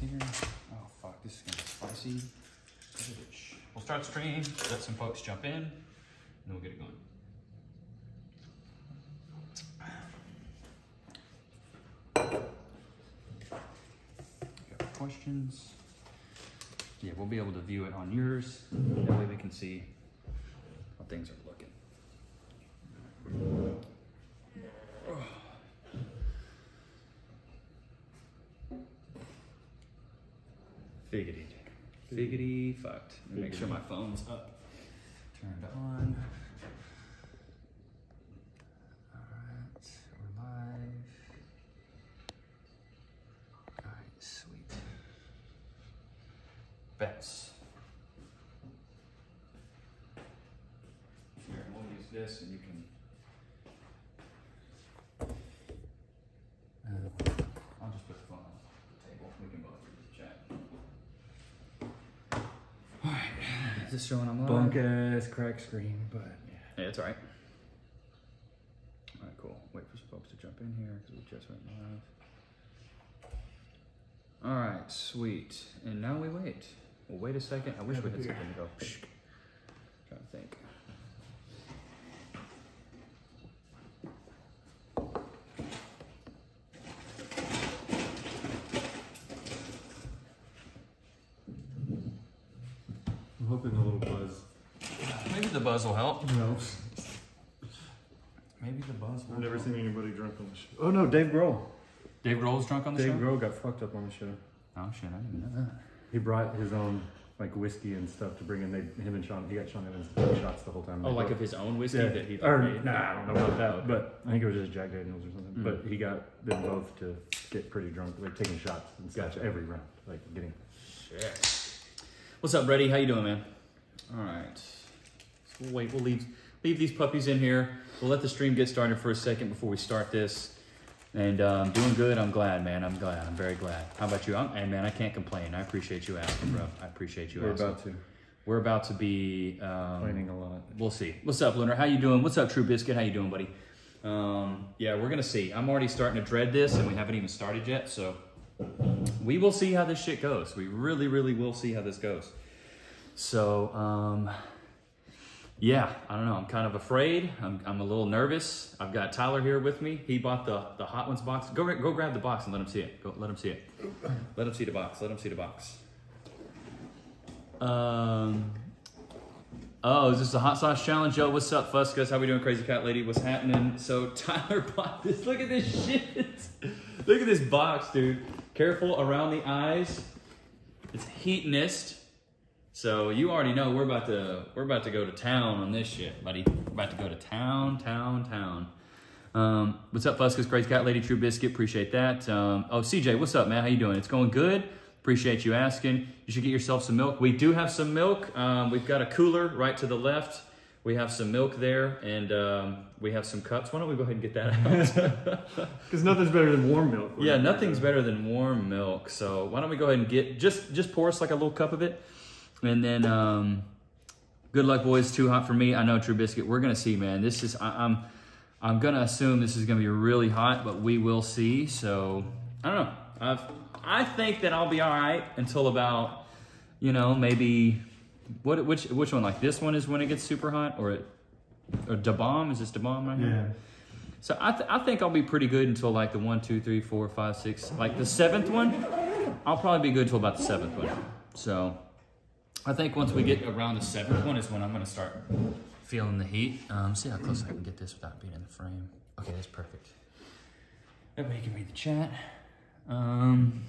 here. Oh fuck, this is gonna be spicy. We'll start the stream, let some folks jump in, and then we'll get it going. Questions? Yeah, we'll be able to view it on yours. That way we can see how things are looking. Figgity. Figgity fucked. Make sure my phone's up. Turned on. Is this showing on live? Bunk ass crack screen, but yeah. Yeah, it's alright. Alright, cool. Wait for some folks to jump in here because we just went live. Alright, sweet. And now we wait. We'll wait a second. I wish we had something to go. Psh. Trying to think. I'm hoping a little buzz. Maybe the buzz will help. No. Maybe the buzz will I've never help. seen anybody drunk on the show. Oh no, Dave Grohl. Dave Grohl's drunk on the Dave show? Grohl got fucked up on the show. Oh shit, I didn't know that. He brought his own like whiskey and stuff to bring in. They, him and Sean, he got Sean Evans to shots the whole time. Oh, like of his own whiskey yeah, that he or made? nah, I don't know about that, Okay. but I think it was just Jack Daniels or something. Mm. But he got them both to get pretty drunk, like taking shots and stuff Gotcha. every round, like getting. Shit. What's up, Brady? How you doing, man? All right. We'll wait. We'll leave leave these puppies in here. We'll let the stream get started for a second before we start this. And um, doing good. I'm glad, man. I'm glad. I'm very glad. How about you? I'm, and man, I can't complain. I appreciate you asking, bro. I appreciate you We're asking. about to We're about to be. Um, planning a lot. We'll see. What's up, Lunar? How you doing? What's up, True Biscuit? How you doing, buddy? Um, yeah, we're gonna see. I'm already starting to dread this, and we haven't even started yet. So we will see how this shit goes. We really, really will see how this goes. So um, yeah, I don't know. I'm kind of afraid. I'm, I'm a little nervous. I've got Tyler here with me. He bought the the Hot Ones box. Go go grab the box and let him see it. Go let him see it. Let him see the box. Let him see the box. Um. Oh, is this the hot sauce challenge? Yo, what's up, Fuscus? How are we doing, Crazy Cat Lady? What's happening? So Tyler bought this. Look at this shit. Look at this box, dude. Careful around the eyes. It's heatonist. So you already know we're about to we're about to go to town on this shit, buddy. We're about to go to town, town, town. Um, what's up, Fuscus? Crazy Cat Lady, True Biscuit. Appreciate that. Um, oh, CJ, what's up, man? How you doing? It's going good. Appreciate you asking. You should get yourself some milk. We do have some milk. Um, we've got a cooler right to the left. We have some milk there, and um, we have some cups. Why don't we go ahead and get that out? Because nothing's better than warm milk. yeah, nothing's better than warm milk. So why don't we go ahead and get just just pour us like a little cup of it, and then um, good luck, boys. Too hot for me. I know, True Biscuit. We're gonna see, man. This is I, I'm I'm gonna assume this is gonna be really hot, but we will see. So I don't know. I've, I think that I'll be all right until about you know maybe what which which one like this one is when it gets super hot or it or da bomb is this da bomb right here? Yeah. So I, th- I think I'll be pretty good until like the one, two, three, four, five, six, like the seventh one. I'll probably be good until about the seventh one. So I think once we get around the seventh one is when I'm gonna start feeling the heat. Um, see how close I can get this without being in the frame. Okay, that's perfect. You can read the chat. Um,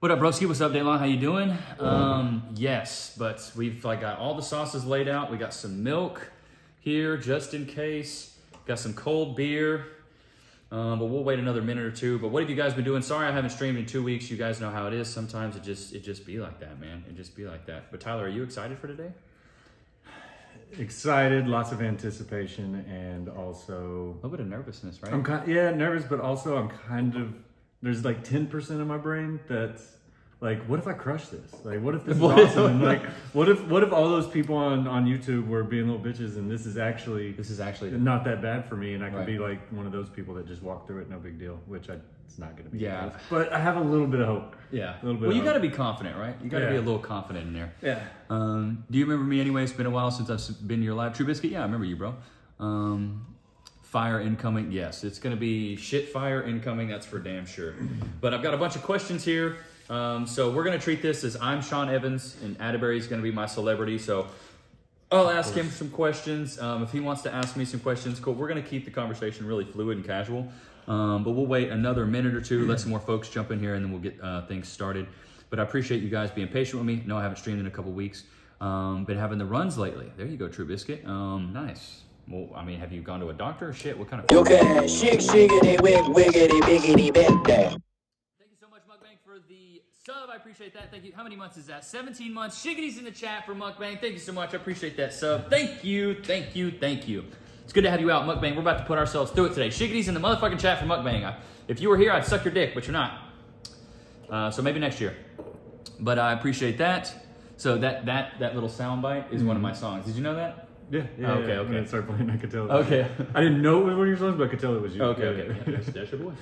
what up, broski? What's up, Daylon? How you doing? Um, yes, but we've like got all the sauces laid out. We got some milk here just in case. Got some cold beer. Um, but we'll wait another minute or two. But what have you guys been doing? Sorry I haven't streamed in two weeks. You guys know how it is. Sometimes it just it just be like that, man. It just be like that. But Tyler, are you excited for today? Excited, lots of anticipation, and also A little bit of nervousness, right? I'm kind yeah nervous, but also I'm kind of there's like ten percent of my brain that's like, what if I crush this? Like, what if this is awesome? And like, what if what if all those people on on YouTube were being little bitches, and this is actually this is actually not that bad for me, and I can Right. be like one of those people that just walk through it, no big deal. Which I it's not going to be. Yeah. But I have a little bit of hope. Yeah. A little bit well, you got to be confident, right? You got to be a little confident in there. Yeah. Um, do you remember me anyway? It's been a while since I've been your live. True Biscuit? Yeah, I remember you, bro. Um, fire incoming? Yes, it's going to be shit fire incoming. That's for damn sure. But I've got a bunch of questions here. Um, so we're going to treat this as I'm Sean Evans and Atterbury is going to be my celebrity. So I'll ask him some questions. Um, if he wants to ask me some questions, cool. We're going to keep the conversation really fluid and casual. Um, but we'll wait another minute or two, let some more folks jump in here, and then we'll get uh, things started. But I appreciate you guys being patient with me. No, I haven't streamed in a couple weeks. Um, been having the runs lately. There you go, True Biscuit. Um, nice. Well, I mean, have you gone to a doctor? Shit, what kind of? You can shake, shiggity, wig, wiggity, biggity, bit there. Thank you so much, Mukbang, for the sub. I appreciate that. Thank you. How many months is that? 17 months. Shiggity's in the chat for Mukbang. Thank you so much. I appreciate that sub. Thank you, thank you, thank you. It's good to have you out, Mukbang. We're about to put ourselves through it today. Shiggity's in the motherfucking chat for Mukbang. I, if you were here, I'd suck your dick, but you're not. Uh, so maybe next year. But I appreciate that. So that that that little soundbite is one of my songs. Did you know that? Yeah. yeah Okay, yeah. okay. When it started playing, I could tell. Okay. I didn't know it was one of your songs, but I could tell it was you. Okay, Yeah, okay. that's, that's your boy.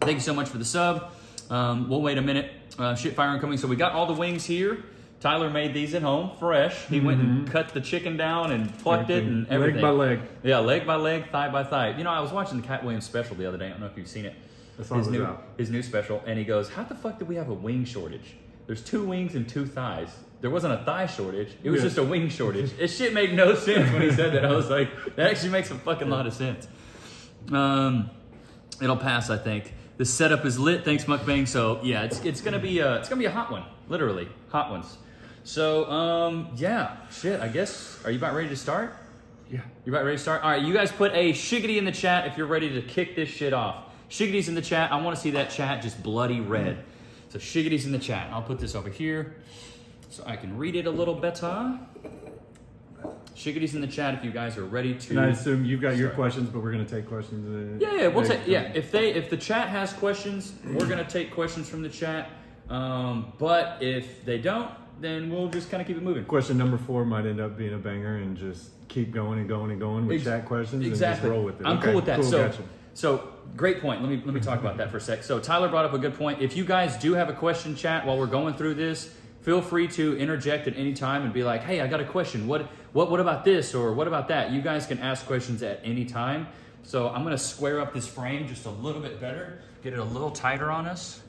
Thank you so much for the sub. Um, we'll wait a minute. Uh, shit fire incoming. So we got all the wings here. Tyler made these at home, fresh. He went and cut the chicken down and plucked it and everything. Mm-hmm. Leg by leg. Yeah, leg by leg, thigh by thigh. You know, I was watching the Katt Williams special the other day. I don't know if you've seen it. His new out. his new special, and he goes, "How the fuck did we have a wing shortage? There's two wings and two thighs. There wasn't a thigh shortage. It was Yeah. just a wing shortage. It shit made no sense when he said that. I was like, that actually makes a fucking lot of sense. Um, it'll pass, I think. The setup is lit. Thanks, Mukbang. So yeah, it's it's gonna be a, it's gonna be a hot one, literally hot ones. So um, yeah, shit. I guess. Are you about ready to start? Yeah. You about ready to start? All right, you guys put a shiggity in the chat if you're ready to kick this shit off. Shiggity's in the chat. I want to see that chat just bloody red. So shiggity's in the chat. I'll put this over here so I can read it a little better. Shiggity's in the chat if you guys are ready to. And I assume you've got your Start. questions, but we're going to take questions. Yeah, yeah, we'll take. Yeah, if they if the chat has questions, we're gonna take questions from the chat. Um, but if they don't, then we'll just kind of keep it moving. Question number four might end up being a banger and just keep going and going and going with Ex- chat questions Exactly. and just roll with it. I'm Okay, cool with that. so, gotcha. so great point. Let me let me talk about that for a sec. So Tyler brought up a good point. If you guys do have a question chat while we're going through this, feel free to interject at any time and be like, "Hey, I got a question. What what what about this or what about that?" You guys can ask questions at any time. So I'm gonna square up this frame just a little bit better, get it a little tighter on us.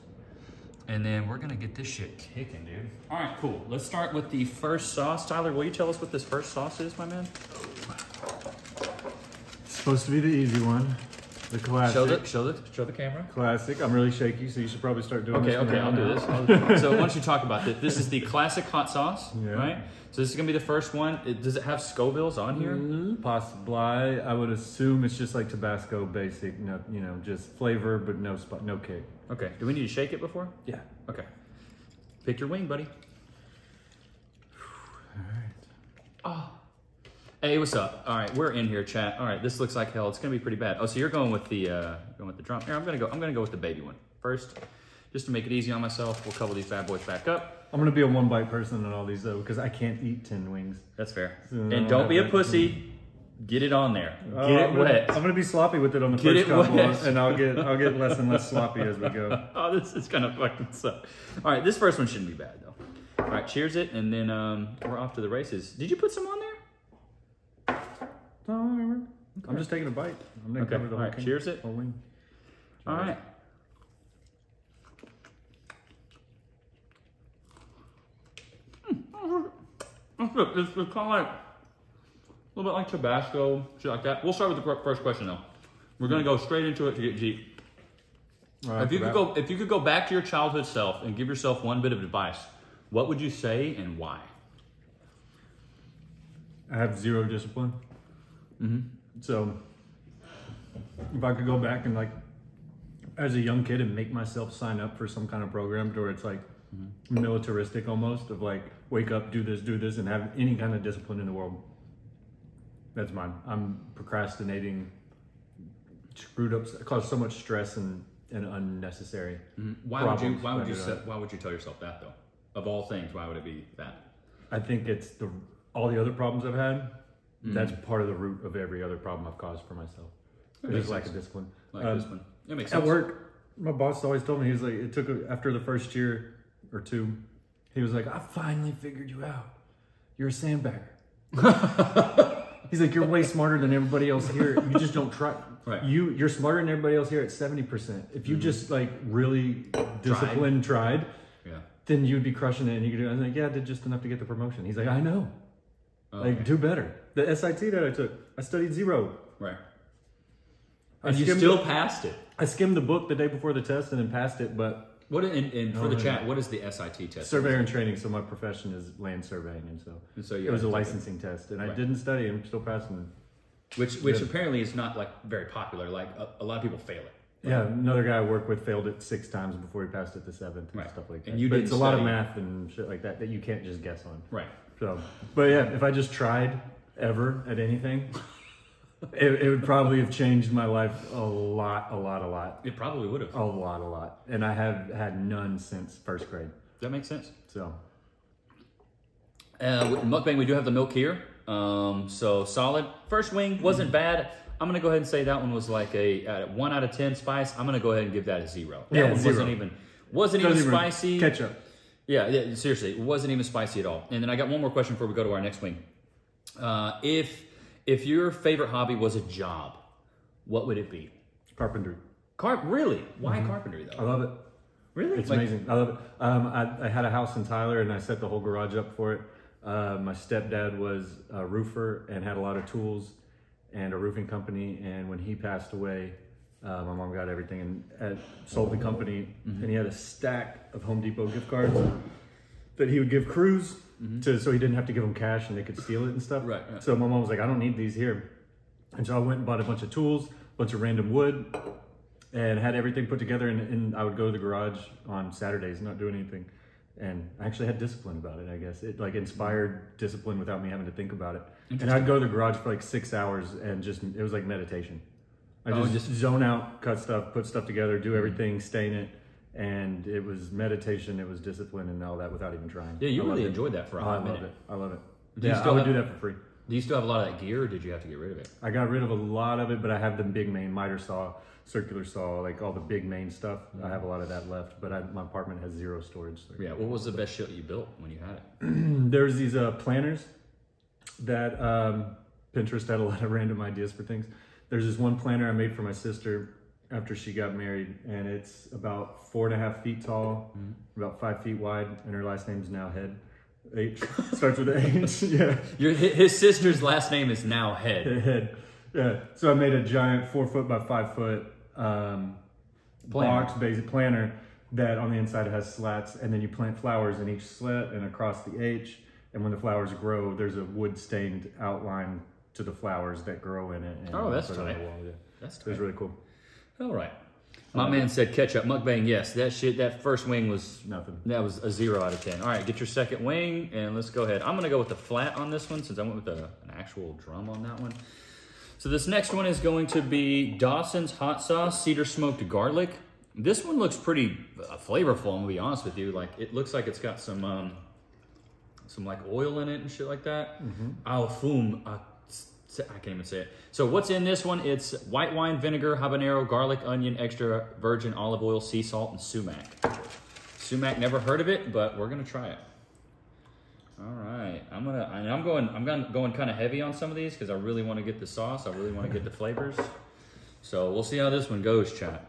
And then we're gonna get this shit kicking, dude. All right, cool. Let's start with the first sauce. Tyler, will you tell us what this first sauce is, my man? It's supposed to be the easy one, the classic. Show the show the show the camera. Classic. I'm really shaky, so you should probably start doing Okay, okay, now I'll do this. I'll- so why don't you talk about this? This is the classic hot sauce, Yeah. right? So this is gonna be the first one. It, does it have Scovilles on here? Mm, Possibly. I would assume it's just like Tabasco basic, no, you know, just flavor, but no spot, no kick. Okay. Do we need to shake it before? Yeah. Okay. Pick your wing, buddy. All right. Oh. Hey, what's up? All right, we're in here, chat. All right, this looks like hell. It's gonna be pretty bad. Oh, so you're going with the uh, going with the drum? Here, I'm gonna go. I'm gonna go with the baby one first, just to make it easy on myself. We'll cover these bad boys back up. I'm gonna be a one bite person on all these though, because I can't eat ten wings. That's fair. So and don't be a pussy. Get it on there. Get Oh, it wet. I'm gonna be sloppy with it on the Get first couple, wet. and I'll get I'll get less and less sloppy as we go. Oh, this is gonna fucking suck. All right, this first one shouldn't be bad though. All right, cheers it, and then um, we're off to the races. Did you put some on there? No, whatever. I'm just taking a bite. I'm gonna Okay, cover the all whole right, cheers it. Whole wing. All right. It's, it's, it's kind of like a little bit like Tabasco, shit like that. We'll start with the first question though. We're gonna go straight into it to get deep. Right If you could go, if you could go back to your childhood self and give yourself one bit of advice, what would you say and why? I have zero discipline. Mm-hmm. So if I could go back and like as a young kid and make myself sign up for some kind of program to where it's like militaristic almost of like wake up, do this, do this, and have any kind of discipline in the world. That's mine. I'm procrastinating, screwed up, caused so much stress and, and unnecessary. Why would you? Why would you? Set, why would you tell yourself that though? Of all things, why would it be that? I think it's the all the other problems I've had. Mm. That's part of the root of every other problem I've caused for myself. It is lack of sense. discipline. Like Um, this one. That makes At work, my boss always told me he was like, it took a, after the first year or two, he was like, I finally figured you out. You're a sandbagger. He's like, you're way smarter than everybody else here. You just don't try. Right. You you're smarter than everybody else here at seventy percent. If you mm-hmm. just like really disciplined, tried, Yeah. then you'd be crushing it. And you could do. I'm like, yeah, I did just enough to get the promotion. He's like, I know. Oh, okay. Like, do better. The SIT that I took, I studied zero. Right. I And you skimmed- still passed it. I skimmed the book the day before the test and then passed it, but What and, and for Oh, the yeah. chat, what is the SIT test? surveyor and training. So my profession is land surveying, and so, And so it was a licensing test, and I didn't study. and I'm still passing. Which which Yeah. apparently is not like very popular. Like a, a lot of people fail it. Yeah, another guy I work with failed it six times before he passed it the seventh and Right. stuff like that. And you but didn't it's a lot of math and shit like that that you can't just guess on. Right. So, but yeah, if I just tried ever at anything, it, it would probably have changed my life a lot, a lot, a lot, It probably would have. a lot, a lot. And I have had none since first grade. That makes sense. So, Uh, with mukbang, we do have the milk here. Um, so solid. First wing wasn't bad. I'm gonna go ahead and say that one was like a uh, one out of ten spice. I'm gonna go ahead and give that a zero. That Yeah, one zero. wasn't even wasn't even even- spicy. Ketchup. Yeah, yeah, seriously, it wasn't even spicy at all. And then I got one more question before we go to our next wing. Uh, if if your favorite hobby was a job, what would it be? Carpentry. Carp? Really? Why carpentry though? I love it. Really? It's Like- amazing. I love it. Um, I, I had a house in Tyler and I set the whole garage up for it. Uh, my stepdad was a roofer and had a lot of tools and a roofing company. And when he passed away, uh, my mom got everything and uh, sold the company. Mm-hmm. And he had a stack of Home Depot gift cards that he would give crews to, so he didn't have to give them cash and they could steal it and stuff. Mm-hmm. Right, right. So my mom was like, I don't need these here. And so I went and bought a bunch of tools, a bunch of random wood, and had everything put together. And, and I would go to the garage on Saturdays, not doing anything. And I actually had discipline about it, I guess. It like inspired discipline without me having to think about it. And I'd go to the garage for like six hours and just, it was like meditation. I Oh, just, just- Mm-hmm. zone out, cut stuff, put stuff together, do everything, stain it. And it was meditation, it was discipline, and all that without even trying. Yeah, you I really it. enjoyed that for a Oh, hot I love minute. it. I love it. Do you yeah, still I would have- do that for free. Do you still have a lot of that gear, or did you have to get rid of it? I got rid of a lot of it, but I have the big main miter saw, circular saw, like all the big main stuff. I have a lot of that left, but I, my apartment has zero storage. So. Yeah. What was the best shit you built when you had it? There's these uh, planners that um, Pinterest had a lot of random ideas for things. There's this one planner I made for my sister after she got married, and it's about four and a half feet tall, about five feet wide, and her last name's now Head. H starts with an H. yeah. Your his sister's last name is now Head. head. Yeah. So I made a giant four foot by five foot um, Planner. box basic planner that on the inside has slats, and then you plant flowers in each slat and across the H. And when the flowers grow, there's a wood stained outline to the flowers that grow in it. And Oh, that's put it on tight. wall, yeah. That's It was really cool. All right. My man said ketchup mukbang. Yes, that shit. That first wing was Nothing. that was a zero out of ten. All right, get your second wing and let's go ahead. I'm gonna go with the flat on this one since I went with a, an actual drum on that one. So this next one is going to be Dawson's hot sauce cedar smoked garlic. This one looks pretty uh, flavorful. I'm gonna be honest with you. Like it looks like it's got some um, some like oil in it and shit like that. Al fum. I can't even say it. So what's in this one? It's white wine vinegar, habanero, garlic, onion, extra virgin olive oil, sea salt, and sumac. Sumac, never heard of it, but we're gonna try it. All right, I'm gonna. I'm going. I'm going going kind of heavy on some of these because I really want to get the sauce. I really want to get the flavors. So we'll see how this one goes, chat.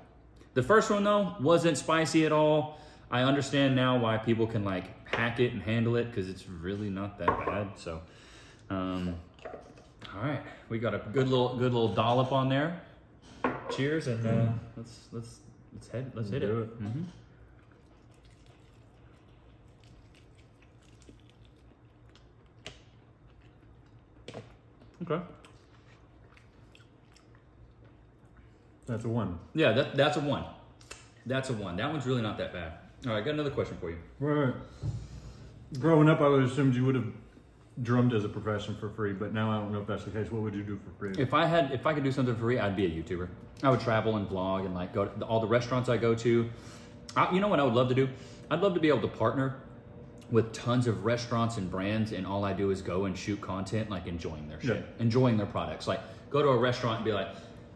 The first one though wasn't spicy at all. I understand now why people can like hack it and handle it because it's really not that bad. So, um, all right, we got a good little good little dollop on there. Cheers and uh, let's let's let's head let's hit it. It. Mhm. Okay. That's a one. Yeah, that, that's a one. That's a one. That one's really not that bad. All right, I got another question for you. Right. Growing up, I would assumed you would have drummed as a profession for free, but now I don't know if that's the case. What would you do for free? If I had, if I could do something for free, I'd be a YouTuber. I would travel and vlog and like go to all the restaurants I go to. I, you know what I would love to do? I'd love to be able to partner with tons of restaurants and brands, and all I do is go and shoot content, like enjoying their shit, Yeah. enjoying their products. Like go to a restaurant and be like,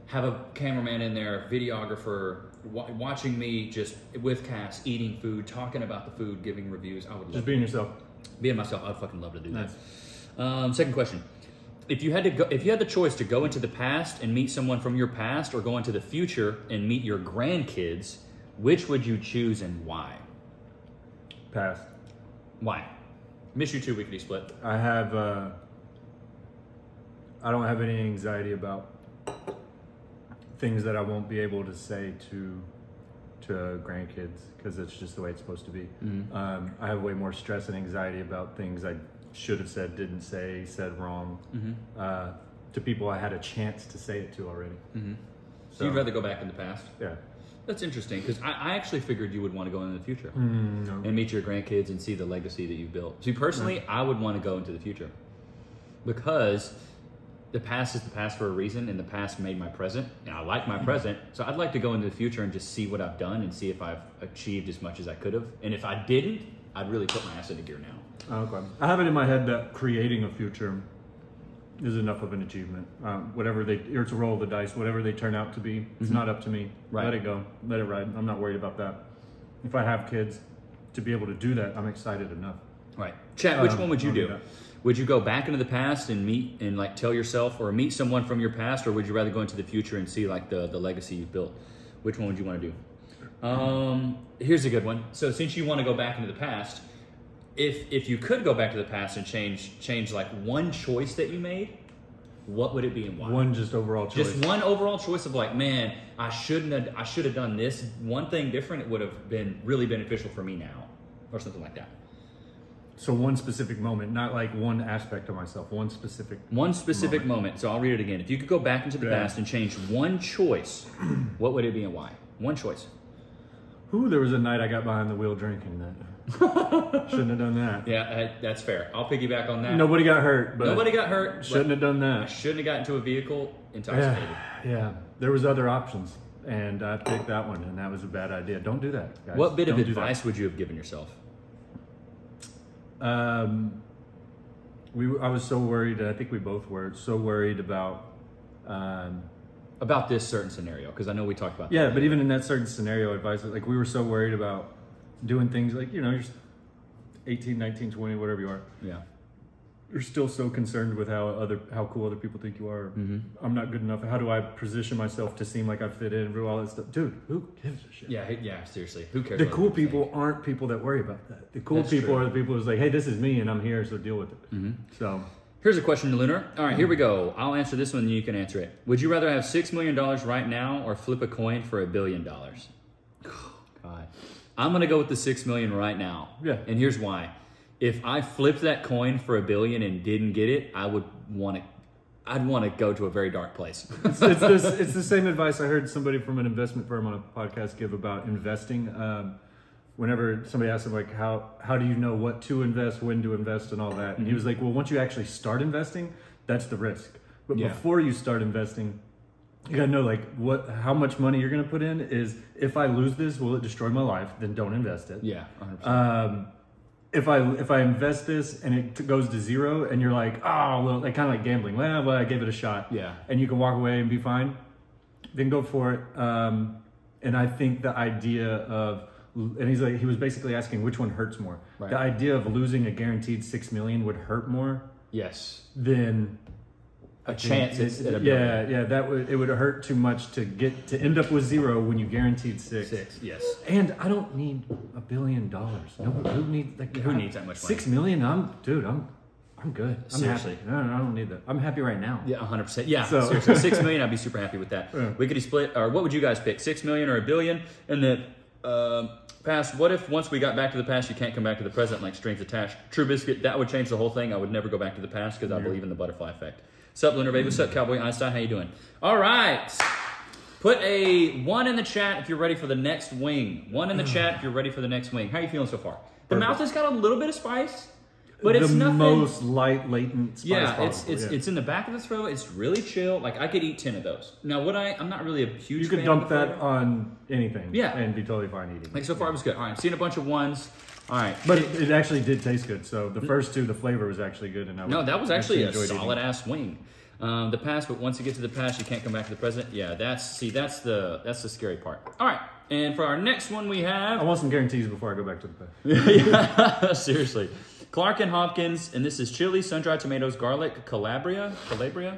have a cameraman in there, videographer, wa- watching me just with Cass eating food, talking about the food, giving reviews. I would love Just being yourself. Being myself. I'd fucking love to do Nice. that. Um, second question: If you had to go, if you had the choice to go into the past and meet someone from your past, or go into the future and meet your grandkids, which would you choose and why? Past. Why? Miss you too, Weekly Split. I have. Uh, I don't have any anxiety about things that I won't be able to say to to grandkids because it's just the way it's supposed to be. Um, I have way more stress and anxiety about things I should have said, didn't say, said wrong uh, to people I had a chance to say it to already. So you'd rather go back in the past? Yeah. That's interesting because I, I actually figured you would want to go into the future Mm, no. and meet your grandkids and see the legacy that you've built. See, personally, I would want to go into the future because the past is the past for a reason, and the past made my present. And I like my present, so I'd like to go into the future and just see what I've done and see if I've achieved as much as I could have. And if I didn't, I'd really put my ass into gear now. Okay. I have it in my head that creating a future is enough of an achievement. Um, whatever they, it's a roll of the dice. Whatever they turn out to be, it's not up to me. Mm-hmm. Right. Let it go. Let it ride. I'm not worried about that. If I have kids, to be able to do that, I'm excited enough. Right. Chat, which Um, one would you do. Would you go back into the past and meet and like tell yourself or meet someone from your past, or would you rather go into the future and see like the, the legacy you've built? Which one would you want to do? Um, here's a good one. So since you want to go back into the past, if if you could go back to the past and change change like one choice that you made, what would it be and why? One just overall choice. Just one overall choice of like, man, I shouldn't have, I should have done this one thing different. It would have been really beneficial for me now, or something like that. So one specific moment, not like one aspect of myself. One specific. One specific moment. So I'll read it again. If you could go back into the Yeah. past and change one choice, what would it be and why? One choice. Who? There was a night I got behind the wheel drinking that. Shouldn't have done that. Yeah, uh, that's fair. I'll piggyback on that. Nobody got hurt, but Nobody got hurt. Shouldn't have done I that. shouldn't have got into a vehicle intoxicated. Yeah, yeah. There was other options, and I picked that one, and that was a bad idea. Don't do that, guys. What bit of Don't do that. advice would you have given yourself? Um, we I was so worried. I think we both were so worried about. Um, About this certain scenario, because I know we talked about yeah, but even in that certain scenario, advice like we were so worried about doing things like you know you're 18, 19, 20, whatever you are. Yeah. You're still so concerned with how other how cool other people think you are. Mm-hmm. I'm not good enough. How do I position myself to seem like I fit in? All that stuff, dude. Who gives a shit? Yeah, yeah, seriously. Who cares? The cool people think? aren't people that worry about that. The cool That's people true. are the people who's like, hey, this is me and I'm here, so deal with it. Mm-hmm. So Here's a question to Loonar. All right, here we go. I'll answer this one and you can answer it. Would you rather have $6 million right now or flip a coin for a billion dollars? God. I'm going to go with the 6 million right now. Yeah. And here's why. If I flipped that coin for a billion and didn't get it, I would want to I'd want to go to a very dark place. it's, it's, this, it's the same advice I heard somebody from an investment firm on a podcast give about investing. Um, whenever somebody asked him like, how how do you know what to invest, when to invest, and all that, and he was like, well, once you actually start investing, that's the risk. But Yeah. before you start investing, you gotta know like what how much money you're gonna put in is if I lose this, will it destroy my life? Then don't invest it. yeah, 100%. Um, if I if I invest this and it goes to zero, and you're like, oh well, like kind of like gambling. Well, well, I gave it a shot. Yeah. And you can walk away and be fine. Then go for it. Um, and I think the idea of and he's like he was basically asking which one hurts more. Right. The idea of losing a guaranteed six million would hurt more yes. than A chance it- it's at a yeah billion. yeah that would it would hurt too much to get to end up with zero when you guaranteed six. Six, yes. And I don't need a billion dollars. No, who needs like Who needs that much money? Six million? I'm dude. I'm I'm good. I'm Seriously. happy. No, no, I don't need that. I'm happy right now. Yeah, 100%. Yeah, So- seriously. Six million, I'd be super happy with that. Yeah. We could split, or what would you guys pick? Six million or a billion? And the uh, past, what if once we got back to the past, you can't come back to the present like strings attached? True Biscuit, that would change the whole thing. I would never go back to the past because I believe in the butterfly effect. Sup, Lunar Baby? What's up, Cowboy Einstein? How you doing? All right. Put a one in the chat if you're ready for the next wing. One in the chat if you're ready for the next wing. How are you feeling so far? The Perfect. mouth has got a little bit of spice, but it's the nothing. most light, latent spice Yeah, it's it's yeah. it's in the back of the throat. It's really chill. Like I could eat ten of those. Now, would I? I'm not really a huge. you could fan dump of the that flavor. on anything. Yeah. and be totally fine eating. Like so far, it was good. All right, seeing a bunch of ones. All right, but it, it actually did taste good. So the first two, the flavor was actually good, and I no, that was actually a enjoyed eating solid ass wing. Um, the past, but once you get to the past, you can't come back to the present. Yeah, that's see, that's the that's the scary part. All right, and for our next one, we have I want some guarantees before I go back to the past. yeah, seriously. Clark and Hopkins, and this is chili, sun-dried tomatoes, garlic, Calabria, Calabria.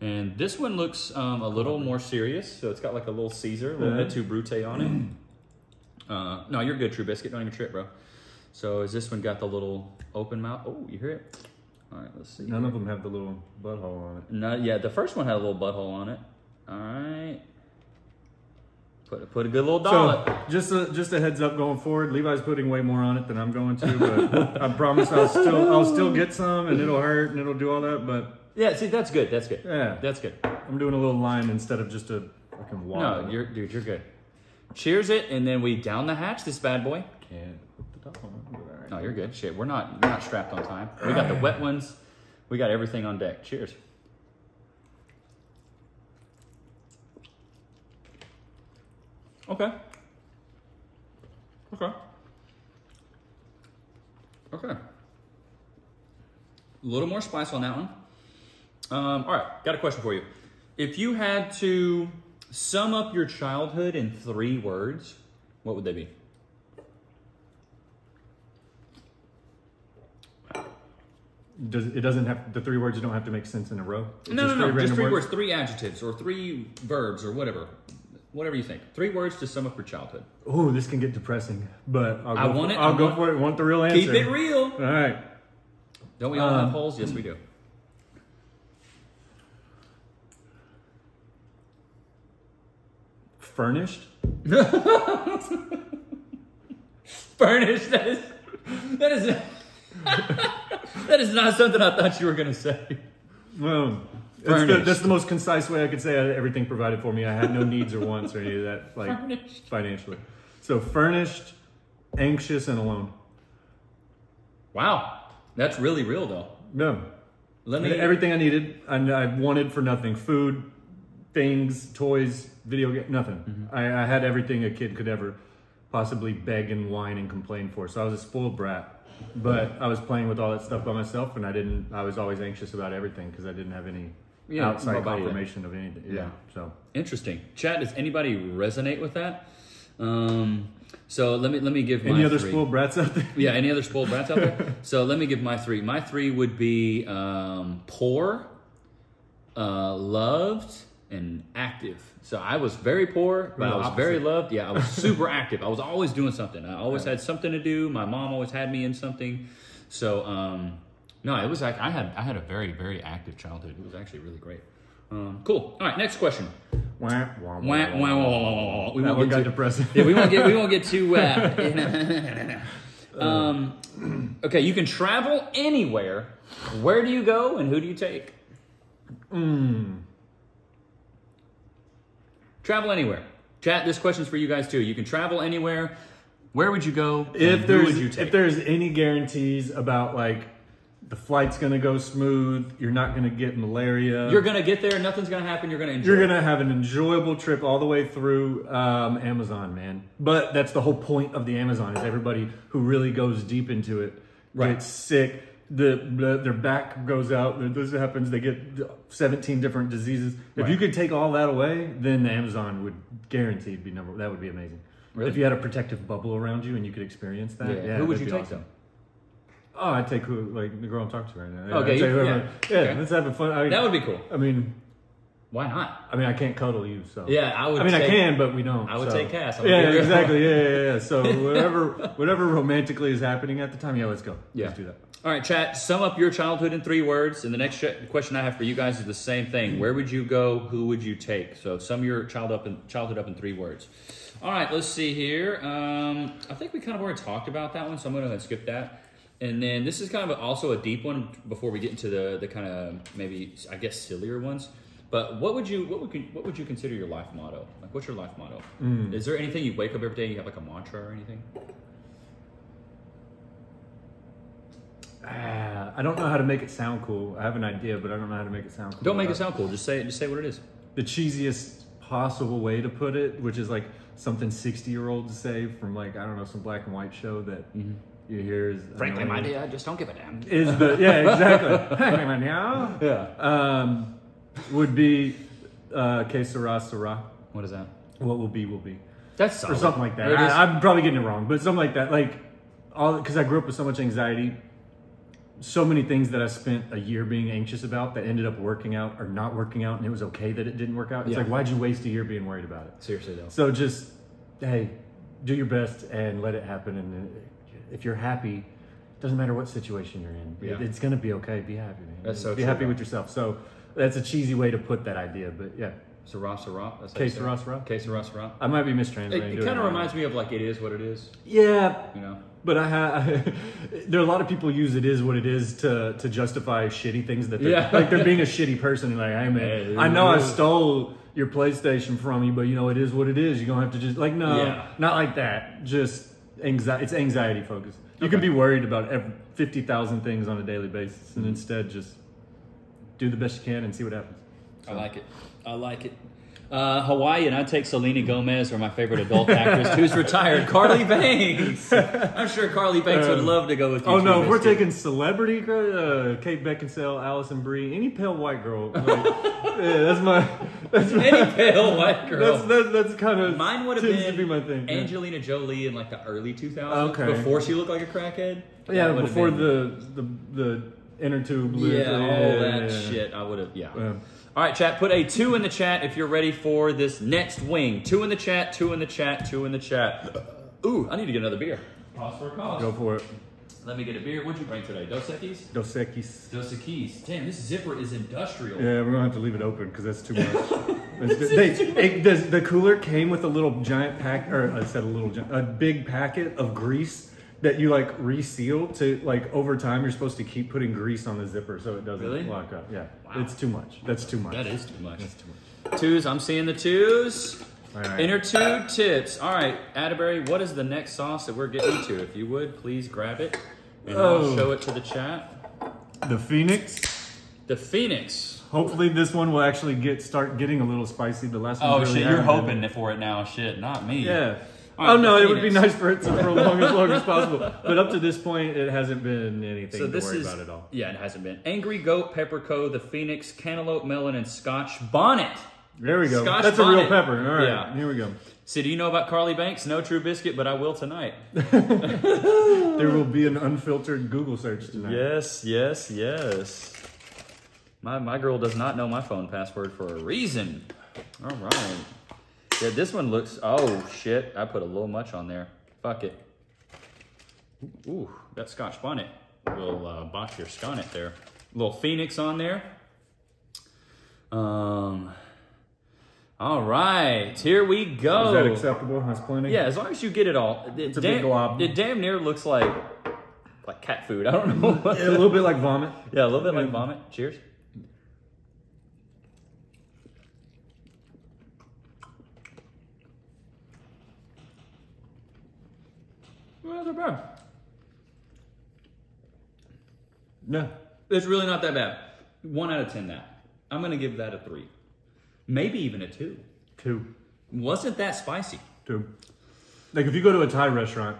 And this one looks um, a little more serious, so it's got like a little Caesar, a little bit too brute on it. Uh, no, you're good, True Biscuit. Don't even trip, bro. So is this one got the little open mouth? Oh, you hear it? All right, let's see. None of them have the little butthole on it. No, yeah, the first one had a little butthole on it. All right. Put a, put a good little dollop. So just a, just a heads up going forward. Levi's putting way more on it than I'm going to, but I promise I'll still I'll still get some and it'll hurt and it'll do all that. But yeah, see, that's good. That's good. Yeah. That's good. I'm doing a little line instead of just a fucking wall. No, you're dude, you're good. Cheers it, and then we down the hatch this bad boy. can't put the top on. right. No, you're good. Shit, we're not we're not strapped on time. We got the wet ones. We got everything on deck. Cheers. Okay. Okay. Okay. A little more spice on that one. Um, all right, got a question for you. If you had to sum up your childhood in three words, what would they be? Does it doesn't have the three words don't have to make sense in a row? It's No, no, no. Just random three words. three adjectives, or three verbs, or whatever, whatever you think. Three words to sum up your childhood. Oh, this can get depressing, but I'll go I want for, it, I'll I go want- for it. Want the real answer? Keep it real. All right. Don't we all Um, have holes? Yes, we do. Furnished. Furnished. That is. That is. that is not something I thought you were gonna say. Well, it's the, that's the most concise way I could say I had everything provided for me. I had no needs or wants or any of that, like Furnished. financially. So furnished, anxious, and alone. Wow, that's really real though. No, Let me. everything I needed, I, I wanted for nothing: food, things, toys, video game, nothing. Mm-hmm. I, I had everything a kid could ever possibly beg and whine and complain for. So I was a spoiled brat. But I was playing with all that stuff by myself, and I didn't. I was always anxious about everything because I didn't have any Yeah, outside confirmation of anything. Yeah. Yeah. So Interesting. Chat. Does anybody resonate with that? Um. So let me let me give my Any other three. spoiled brats out there? Yeah, any other spoiled brats out there? so let me give my three. My three would be um, poor, uh, loved, and active. So I was very poor, but I was very loved. Yeah, I was super active. I was always doing something. I always had something to do. My mom always had me in something. So um, no, it was like I had I had a very very active childhood. It was actually really great. Um, cool. All right, next question. Wah, wah, wah, Wah, wah, wah. We won't get too- depressing. yeah, we won't get we won't get too. Uh, um, okay, you can travel anywhere. Where do you go and who do you take? Mm. Travel anywhere. Chat. This question's for you guys too. You can travel anywhere. Where would you go? If there's would you take? if there's any guarantees about like the flight's gonna go smooth, you're not gonna get malaria. you're gonna get there. Nothing's gonna happen. You're gonna enjoy. You're gonna have an enjoyable trip all the way through um, Amazon, man. But that's the whole point of the Amazon is everybody who really goes deep into it Right. gets sick. The, the their back goes out. This happens. They get 17 different diseases. If Right. you could take all that away, then the Amazon would guaranteed be number. That would be amazing. Really? If you had a protective bubble around you and you could experience that, Yeah. yeah. who would you take awesome. though? Oh, I'd take who like the girl I'm talking to right now. Yeah, Okay, you- yeah. yeah. Okay. Let's have a fun. I, That would be cool. I mean, Why not? I mean, I can't cuddle you, so Yeah, I would. I mean, I can, but we don't. I would so. take Cass, I'm Yeah, exactly. Yeah, yeah, yeah. So whatever, whatever romantically is happening at the time, yeah, let's go. Yeah. Let's do that. All right, chat. Sum up your childhood in three words. And the next question I have for you guys is the same thing. Where would you go? Who would you take? So sum your child up in, childhood up in three words. All right, let's see here. Um, I think we kind of already talked about that one, so I'm going to skip that. And then this is kind of also a deep one before we get into the the kind of maybe I guess sillier ones. But what would you what would what would you consider your life motto? Like, what's your life motto? Mm. Is there anything you wake up every day? and You have like a mantra or anything? Ah, I don't know how to make it sound cool. I have an idea, but I don't know how to make it sound cool. Don't make it Uh, sound cool. Just say it. just say what it is. the cheesiest possible way to put it, which is like something 60 year olds say from like I don't know some black and white show that you hear is Frankly, my annoying. dad just don't give a damn. is the yeah exactly Hey, man, now Yeah. um, would be uh, que sera sera. What is that? What will be will be That's or something like that. I, I'm probably getting it wrong, but something like that. Like all because I grew up with so much anxiety, so many things that I spent a year being anxious about that ended up working out or not working out, and it was okay that it didn't work out. It's Yeah. like why'd you waste a year being worried about it? Seriously though. So just hey, do your best and let it happen. And if you're happy, doesn't matter what situation you're in. Yeah. It's gonna be okay. Be happy, man. That's so Be true, happy with yourself. So that's a cheesy way to put that idea, but yeah, Sarah, Sarah. That's how Que you say it. sera, sera? Que sera, sera. I might be mistranslating. it doing kind of reminds me of like it is what it is. Yeah, You know. But I have there are a lot of people use it is what it is to to justify shitty things that they're Yeah. like they're being a shitty person and like hey man I know I stole your PlayStation from you but you know it is what it is you're gonna have to just like no Yeah. not like that just anxiety it's anxiety focused you Okay. can be worried about every, fifty thousand things on a daily basis and Mm-hmm. instead just do the best you can and see what happens. I like it. I like it. Uh, Hawaii, and I take Selena Gomez, or my favorite adult actress who's retired, Carly Banks. I'm sure Carly Banks would Um, love to go with you. Oh no, if we're taking celebrity, uh, Kate Beckinsale, Alison Brie, any pale white girl. Like, yeah, that's my. That's my, any pale white girl. That's that's, that's kind of Mine would have been be my thing. Angelina Jolie in like the early 2000s, Okay. before she looked like a crackhead. Yeah, before been- the the the inner tube. yeah, all that yeah, yeah. shit. I would have. Yeah. All right, chat. Put a two in the chat if you're ready for this next wing. Two in the chat. Two in the chat. Two in the chat. Ooh, I need to get another beer. Pause for a cause. Go for it. Let me get a beer. What'd you bring today? Dos Equis? Dos Equis. Dos Equis. Damn, this zipper is industrial. Yeah, we're gonna have to leave it open because that's too much. They, it, the, the cooler came with a little giant pack, or I said a little, a big packet of grease that you like reseal to like over time. You're supposed to keep putting grease on the zipper so it doesn't Really? lock up. Yeah. It's too much. That's too much. That is too much. That's too much. Twos. I'm seeing the twos. All right. Inner two tips. All right, Atterbury, what is the next sauce that we're getting to? If you would, please grab it and I'll Oh. show it to the chat. The Phoenix. The Phoenix. Hopefully, this one will actually get start getting a little spicy. The last one. Oh really shit, you're hoping for it now. Shit, not me. Yeah. Oh no, it would be nice for it to prolong as long as possible. But up to this point, it hasn't been anything So to this worry is about at all. yeah, it hasn't been Angry Goat, Pepper Co, the Phoenix, Cantaloupe Melon, and Scotch Bonnet. There we go. Scotch That's a real pepper. All right, Yeah. here we go. So do you know about Carly Banks? No True Biscuit, but I will tonight. There will be an unfiltered Google search tonight. Yes, yes, yes. My my girl does not know my phone password for a reason. All right. Yeah, this one looks. Oh shit! I put a little much on there. Fuck it. Ooh, that Scotch bonnet will uh, botch your sconnet there. Little phoenix on there. Um. All right, here we go. Is that acceptable? That's plenty. Yeah, as long as you get it all. It, It's a damn, big glob. It damn near looks like like cat food. I don't know. What a little bit like vomit. yeah, a little bit like vomit. Cheers. Not bad. Yeah. It's really not that bad. One out of ten. That I'm gonna give that a three, maybe even a two. Two. Wasn't that spicy? Two. Like if you go to a Thai restaurant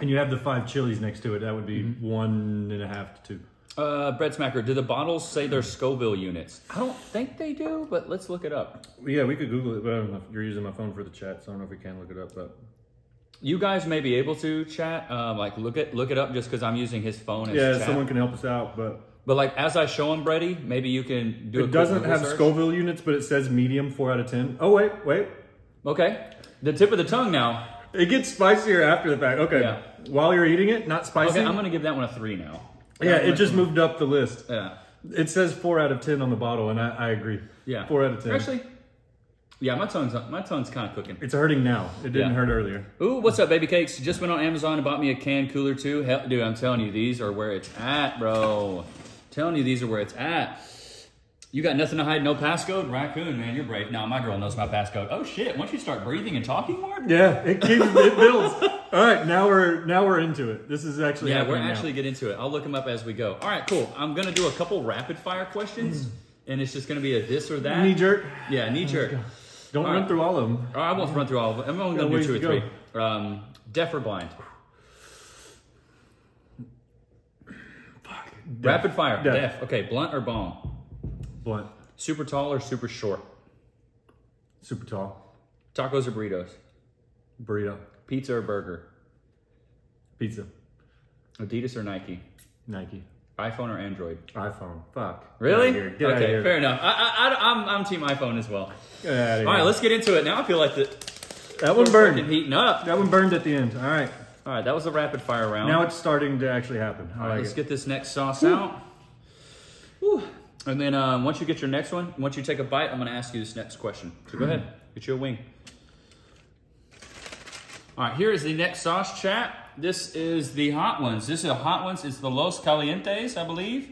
and you have the five chilies next to it, that would be Mm-hmm. one and a half to two. Uh, Bread Smacker, do the bottles say they're Scoville units? I don't think they do, but let's look it up. Yeah, we could Google it, but I don't know if you're using my phone for the chat, so I don't know if we can look it up. But You guys may be able to chat, um, like look it look it up just because I'm using his phone as yeah, chat. someone can help us out. But But like as I show him, Brady, maybe you can do. it doesn't have search. Scoville units, but it says medium, four out of ten. Oh wait, wait. Okay, the tip of the tongue now. It gets spicier after the fact. Okay. Yeah. While you're eating it, not spicy. Okay, I'm gonna give that one a three now. yeah, it just moved up the list. Yeah, It says four out of ten on the bottle, and I, I agree. yeah. Four out of ten. Actually, yeah, my tongue's my tongue's kind of cooking. it's hurting now. It didn't Yeah. hurt earlier. Ooh, what's up, baby cakes? Just went on Amazon and bought me a can cooler too. Hell, dude, I'm telling you, these are where it's at, bro. telling you, these are where it's at. You got nothing to hide, no passcode? Raccoon, man, you're brave. Now my girl knows my passcode. Oh shit! Once you start breathing and talking more, Yeah, it keeps it builds. All right, now we're now we're into it. This is actually yeah, we're happening now. actually get into it. I'll look them up as we go. All right, cool. I'm gonna do a couple rapid fire questions, mm. and it's just gonna be a this or that. knee jerk. Yeah, knee jerk. Don't All run right. through all of them. Oh, I won't run through all of them. I'm only going to do two or to three. Um, deaf or blind? Fuck. Rapid fire. Deaf. Deaf. Okay. Blunt or bomb? Blunt. Super tall or super short? Super tall. Tacos or burritos? Burrito. Pizza or burger? Pizza. Adidas or Nike? Nike. iPhone or Android? iPhone. Fuck. Really? Get out of here. Get okay, out of here. fair enough. I, I, I, I'm, I'm team iPhone as well. Get out of here. All right, let's get into it. Now I feel like the That one burned. heating up. That one burned at the end. All right. All right, that was a rapid fire round. Now it's starting to actually happen. All right, like let's it. get this next sauce out. Whew. And then um, once you get your next one, once you take a bite, I'm going to ask you this next question. So go ahead, get you a wing. All right, here is the next sauce, chat. This is the hot ones. This is a hot ones. It's the Los Calientes, I believe.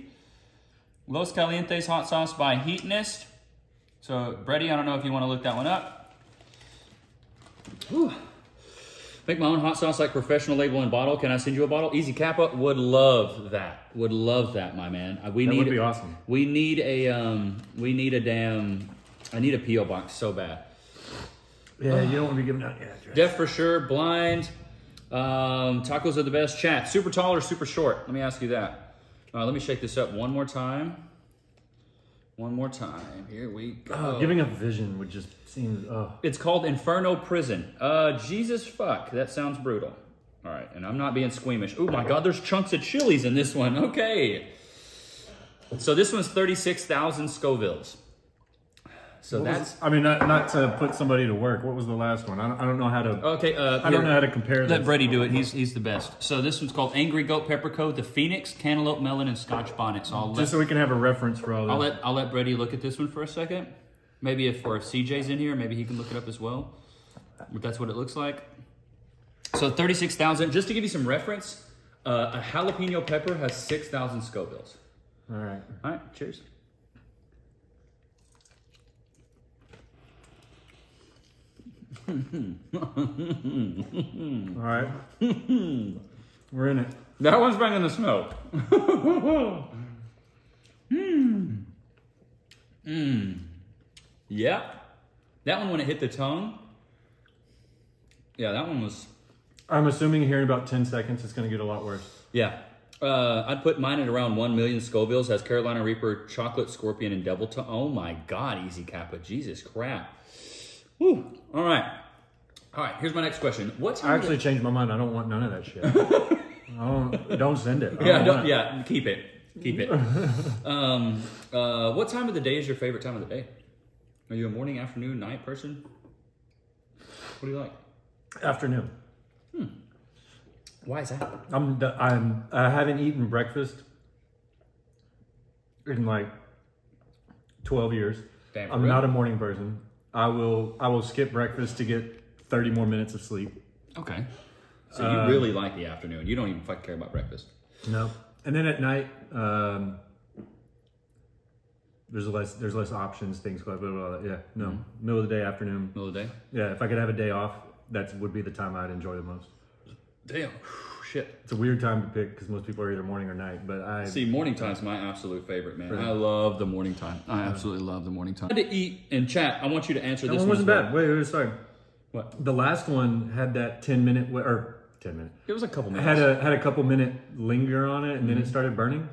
Los Calientes hot sauce by Heatonist. So, Brady, I don't know if you want to look that one up. Whew. Make my own hot sauce like professional label and bottle. Can I send you a bottle? Easy Kappa would love that. Would love that, my man. Uh, We That need would be awesome. We need a um. We need a damn. I need a PO box so bad. Yeah, you don't want to be giving out your address. Deaf for sure. Blind. Um, tacos are the best. Chat. Super tall or super short? Let me ask you that. Uh, let me shake this up one more time. One more time. Here we go. Oh, giving a vision would just seem. Oh. It's called Inferno Prison. Uh, Jesus fuck, that sounds brutal. All right, and I'm not being squeamish. Oh my God, there's chunks of chilies in this one. Okay. So this one's 36,000 Scovilles. So What was- that's I mean, not, not to put somebody to work. What was the last one? I don't, I don't know how to. okay. Uh, I don't know how to compare Let this. Brady do it. He's he's the best. So this one's called Angry Goat Pepper Co., the Phoenix, Cantaloupe Melon, and Scotch Bonnet. So I'll let, Just so we can have a reference for all this. I'll let I'll let Brady look at this one for a second. Maybe if or if CJ's in here, maybe he can look it up as well. But that's what it looks like. So thirty-six thousand. Just to give you some reference, uh, a jalapeno pepper has six thousand Scovilles. all right. All right, cheers. All right. We're in it. That one's bringing the smoke. Mmm. Mmm. Yeah. That one when it hit the tongue. Yeah, that one was. I'm assuming here in about 10 seconds it's going to get a lot worse. Yeah. Uh, I'd put mine at around 1 million Scovilles. Has Carolina Reaper, Chocolate Scorpion, and Devil Tongue. Oh my God, Easy Kappa. Jesus crap. Whew. All right. All right, here's my next question. What's I actually changed my mind. I don't want none of that shit. I don't, don't send it. I Yeah, don't don't, yeah, keep it. Keep it. um, uh, what time of the day is your favorite time of the day? Are you a morning, afternoon, night person? What do you like? Afternoon. Why is that? I'm, I'm, I haven't eaten breakfast in like 12 years. Damn, I'm real? not a morning person. I will, I will skip breakfast to get 30 more minutes of sleep. Okay. So you Uh, really like the afternoon. You don't even fucking care about breakfast. No. And then at night, um, there's less there's less options, things like blah, blah, blah. Yeah, no, Mm-hmm. middle of the day, afternoon. Middle of the day. Yeah, if I could have a day off, that would be the time I'd enjoy the most. Damn. Shit. It's a weird time to pick because most people are either morning or night, but I See, morning time time's my absolute favorite, man. I love the morning time. I absolutely love the morning time. To eat and chat, I want you to answer that this one one. wasn't well. bad. Wait, wait, sorry. What? The last one had that ten minute or ten minute It was a couple minutes. had a had a couple minute linger on it, and then it started burning.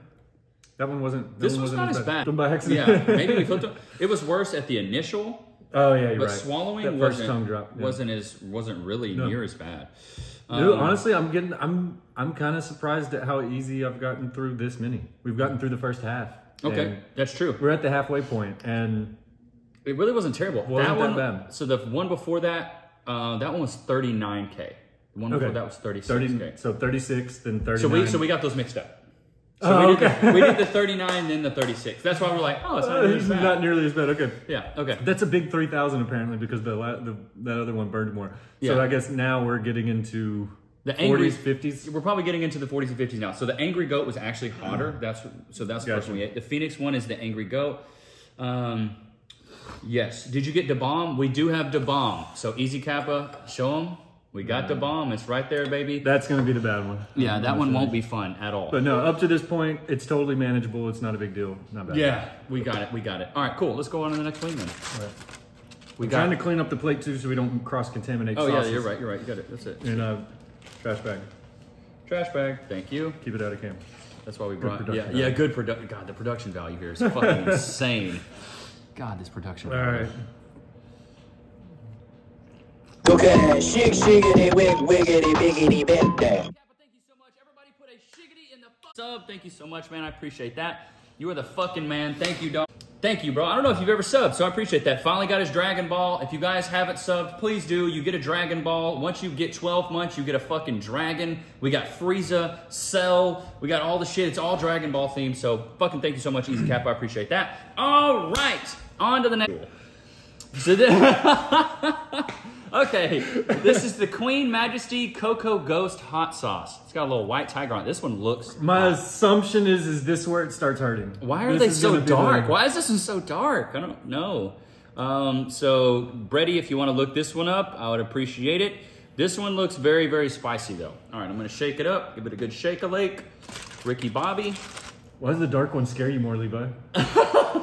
That one wasn't. that Mm-hmm. this one was wasn't not as bad. Done by accident. Yeah, maybe we flipped it. It was worse at the initial, oh yeah, you're but right. swallowing that wasn't tongue drop yeah. wasn't as wasn't really near as bad. Dude, Um, honestly, I'm getting, I'm, I'm kind of surprised at how easy I've gotten through this many. We've gotten through the first half. okay, that's true. we're at the halfway point, and It really wasn't terrible. Wasn't that that one, bad. So the one before that, uh, that one was 39k. The one before Okay. that was 36k. 30, so 36, then 39. So we so we got those mixed up. So Oh, we, did okay. the, we did the 39, then the 36. That's why we're like, oh, it's not Uh, really as bad. not nearly as bad. Okay, yeah. Okay. that's a big 3,000 apparently because the, the that other one burned more. Yeah. So I guess now we're getting into The angry 40s, 50s. We're probably getting into the 40s and 50s now. So the angry goat was actually hotter. That's so that's the first one we ate. The phoenix one is the angry goat. Um, yes. Did you get the bomb? We do have the bomb. So easy kappa, show them. We got the bomb. It's right there, baby. That's going to be the bad one. Yeah, that one won't be fun at all. But no, up to this point, it's totally manageable. It's not a big deal. Not bad. Yeah, we got it. We got it. All right, cool. Let's go on to the next wing then. All right. We Trying got. to clean up the plate too, so we don't cross contaminate. Oh yeah, you're right. You're right. You got it. That's it. And uh, trash bag. Trash bag. Thank you. Keep it out of cam. That's why we brought. Yeah, production yeah. value. Good production. God, the production value here is fucking insane. God, this production. All value. right. Okay, shake, shiggity, wig, wiggity, biggity, bit there. Kappa, thank you so much. Everybody put a shiggity in the fu- sub. Thank you so much, man. I appreciate that. You are the fucking man. Thank you, dog. Thank you, bro. I don't know if you've ever subbed, so I appreciate that. Finally got his Dragon Ball. If you guys haven't subbed, please do. You get a Dragon Ball. Once you get 12 months, you get a fucking dragon. We got Frieza, Cell. We got all the shit. It's all Dragon Ball themed. So fucking thank you so much, Easy Cap. I appreciate that. All right, on to the next. So thi- okay, this is the Queen Majesty Cocoa Ghost Hot Sauce. It's got a little white tiger on it. This one looks. My assumption is, is this where it starts hurting? Why are This they so dark? Why is this one so dark? I don't know. Um, so, Brady, if you want to look this one up, I would appreciate it. This one looks very, very spicy, though. All right, I'm going to shake it up. Give it a good shake a lake. Ricky Bobby. Why does the dark one scare you more, Levi?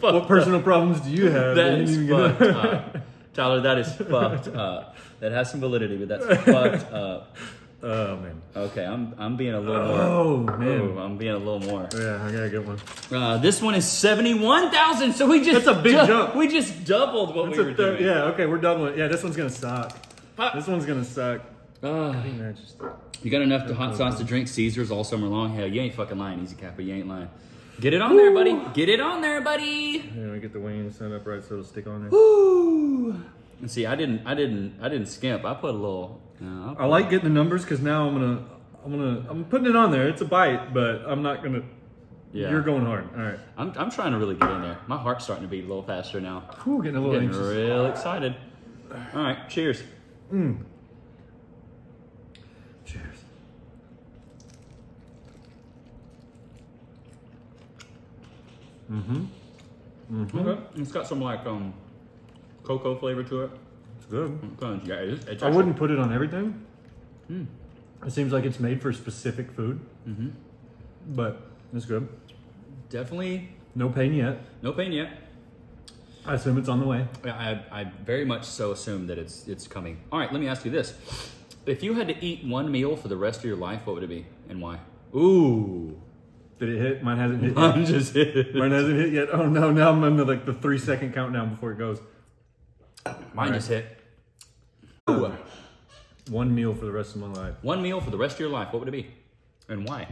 What personal problems do you have? That I didn't even fucked up. Tyler, that is fucked up. That has some validity, but that's fucked up. Oh man. Okay, I'm I'm being a little more. Oh man. I'm being a little more. Yeah, I gotta get one. Uh, this one is seventy-one thousand. So we just That's a big jump. We just doubled what That's we were doing. yeah, okay, we're doubling. Yeah, this one's gonna suck. Fuck. This one's gonna suck. Ah. Majesty. you got enough to hot sauce to drink Caesars all summer long? Hell, you ain't fucking lying, Easy Kappa. You ain't lying. Get it on there, buddy. Get it on there, buddy. Yeah, I get the wings set up right so it'll stick on there. Woo. And see, I didn't, I didn't, I didn't skimp. I put a little. You know, I put- I like getting the numbers because now I'm gonna, I'm gonna, I'm putting it on there. It's a bite, but I'm not gonna. Yeah. You're going hard. All right. I'm, I'm trying to really get in there. My heart's starting to beat a little faster now. Whew, getting a little Getting anxious. real excited. All right, cheers. Cheers. Okay. It's got some like um cocoa flavor to it. It's good. Kinda- Yeah, it's, it's I wouldn't put it on everything. It seems like it's made for specific food. Mm-hmm. But it's good. definitely No pain yet. no pain yet. I assume it's on the way. I, I very much so assume that it's it's coming. All right, let me ask you this: If you had to eat one meal for the rest of your life, what would it be and why? Ooh, Did it hit? Mine hasn't hit yet. I'm just Mine hasn't hit yet. Oh no! Now I'm on the, like the three second countdown before it goes. mine just hit. Ooh. One meal for the rest of my life. One meal for the rest of your life, what would it be, and why?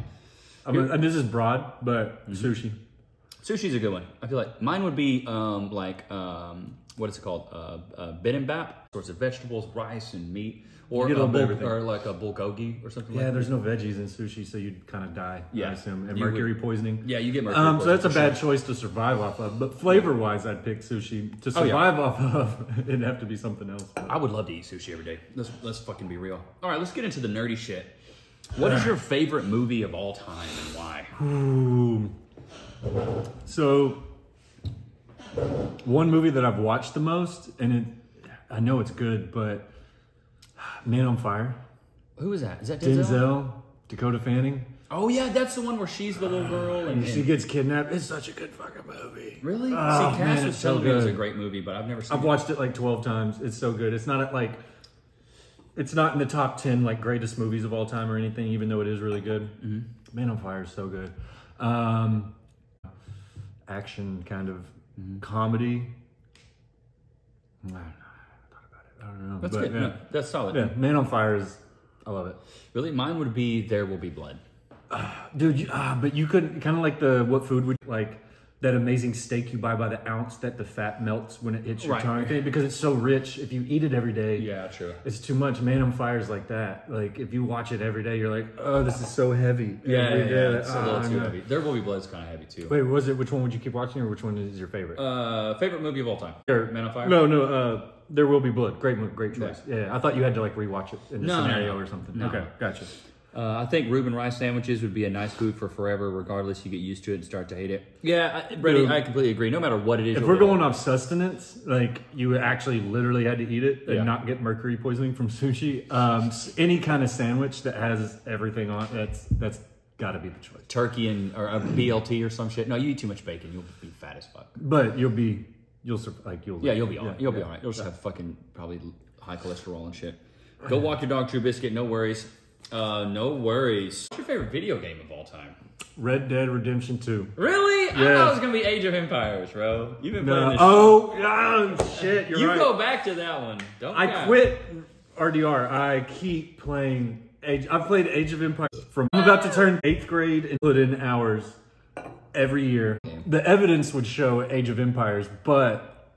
I mean, and this is broad, but sushi. Sushi's a good one. I feel like mine would be um, like um, what is it called? Uh, uh, bibimbap, sorts of vegetables, rice, and meat, or a a bul- or like a bulgogi or something. Yeah, like there's no veggies in sushi, so you'd kind of die. Yeah. I assume, and You mercury would- poisoning. Yeah, you get mercury. Um, so that's a bad sure. choice to survive off of. But flavor wise, I'd pick sushi. To Oh, yeah. survive off of, it'd have to be something else. I would love to eat sushi every day. Let's let's fucking be real. All right, let's get into the nerdy shit. What is your favorite movie of all time and why? Ooh. So, one movie that I've watched the most, and it, I know it's good, but Man on Fire, Who is that? Is that Denzel? Denzel, Dakota Fanning. Oh yeah, that's the one where she's the little girl and, She gets kidnapped. It's such a good fucking movie. really. Oh, See, Cass man, it's so it was a great movie, but I've never seen. I've it. watched it like 12 times. It's so good. It's not at like it's not in the top 10 like greatest movies of all time or anything even though it is really good. Mm-hmm. Man on Fire is so good. Um action kind of Mm-hmm. comedy. I don't know. I thought about it. I don't know. That's but, good. Yeah. No, that's solid. yeah, Man on Fire is I love it. Really, mine would be There Will Be Blood. Dude, you, ah, but you couldn't kind of like the what food would like that amazing steak you buy by the ounce that the fat melts when it hits your Right. tongue because it's so rich. If you eat it every day, Yeah, true. It's too much. Man on Fire is like that. Like if you watch it every day, you're like, oh, this is so heavy. Yeah, Every yeah, day, yeah, it's a ah, little too heavy. There Will Be Blood's kind of heavy too. Wait, was it? Which one would you keep watching, or which one is your favorite? Uh, favorite movie of all time? Or- Man on Fire. No, no. Uh, there will be blood. Great, great choice. Yeah. I thought you had to like rewatch it in a No, no, scenario no. or something. No. Okay, gotcha. Uh, I think Reuben rice sandwiches would be a nice food for forever, regardless. You get used to it and start to hate it. Yeah, I, Brady, Dude. I completely agree. No matter what it is, If we're going off sustenance, like you actually literally had to eat it and Yeah. not get mercury poisoning from sushi, um, s- any kind of sandwich that has everything on that's that's got to be the choice. turkey and or a BLT or some shit. No, you eat too much bacon, you'll be fat as fuck. But you'll be you'll sur- like you'll Yeah, you'll be all right. You'll be all right. You'll just have fucking probably high cholesterol and shit. Go walk your dog, True Biscuit. No worries. Uh, no worries. What's your favorite video game of all time? Red Dead Redemption Two. Really? I thought it was gonna be Age of Empires, bro. You've been playing No. this. Oh, yeah, shit. You're you right. go back to that one. Don't. I cap. quit RDR. I keep playing Age. I've played Age of Empires from I'm about to turn eighth grade and put in hours every year. The evidence would show Age of Empires, but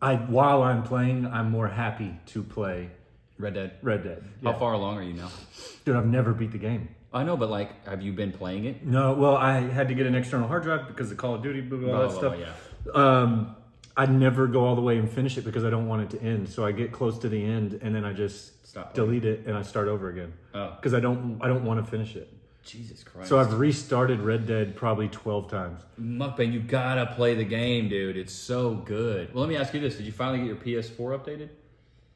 I while I'm playing, I'm more happy to play Red Dead. Red Dead. How far along are you now? Dude, I've never beat the game. I know, but like, have you been playing it? No, well, I had to get an external hard drive because of Call of Duty, blah, blah, blah, all that stuff. blah, Um, I never go all the way and finish it because I don't want it to end. So I get close to the end and then I just Stop. delete it and I start over again Oh, because I don't I don't want to finish it. Jesus Christ. So I've restarted Red Dead probably twelve times. Mukbang, you gotta play the game, dude. It's so good. Well, let me ask you this: Did you finally get your PS4 updated?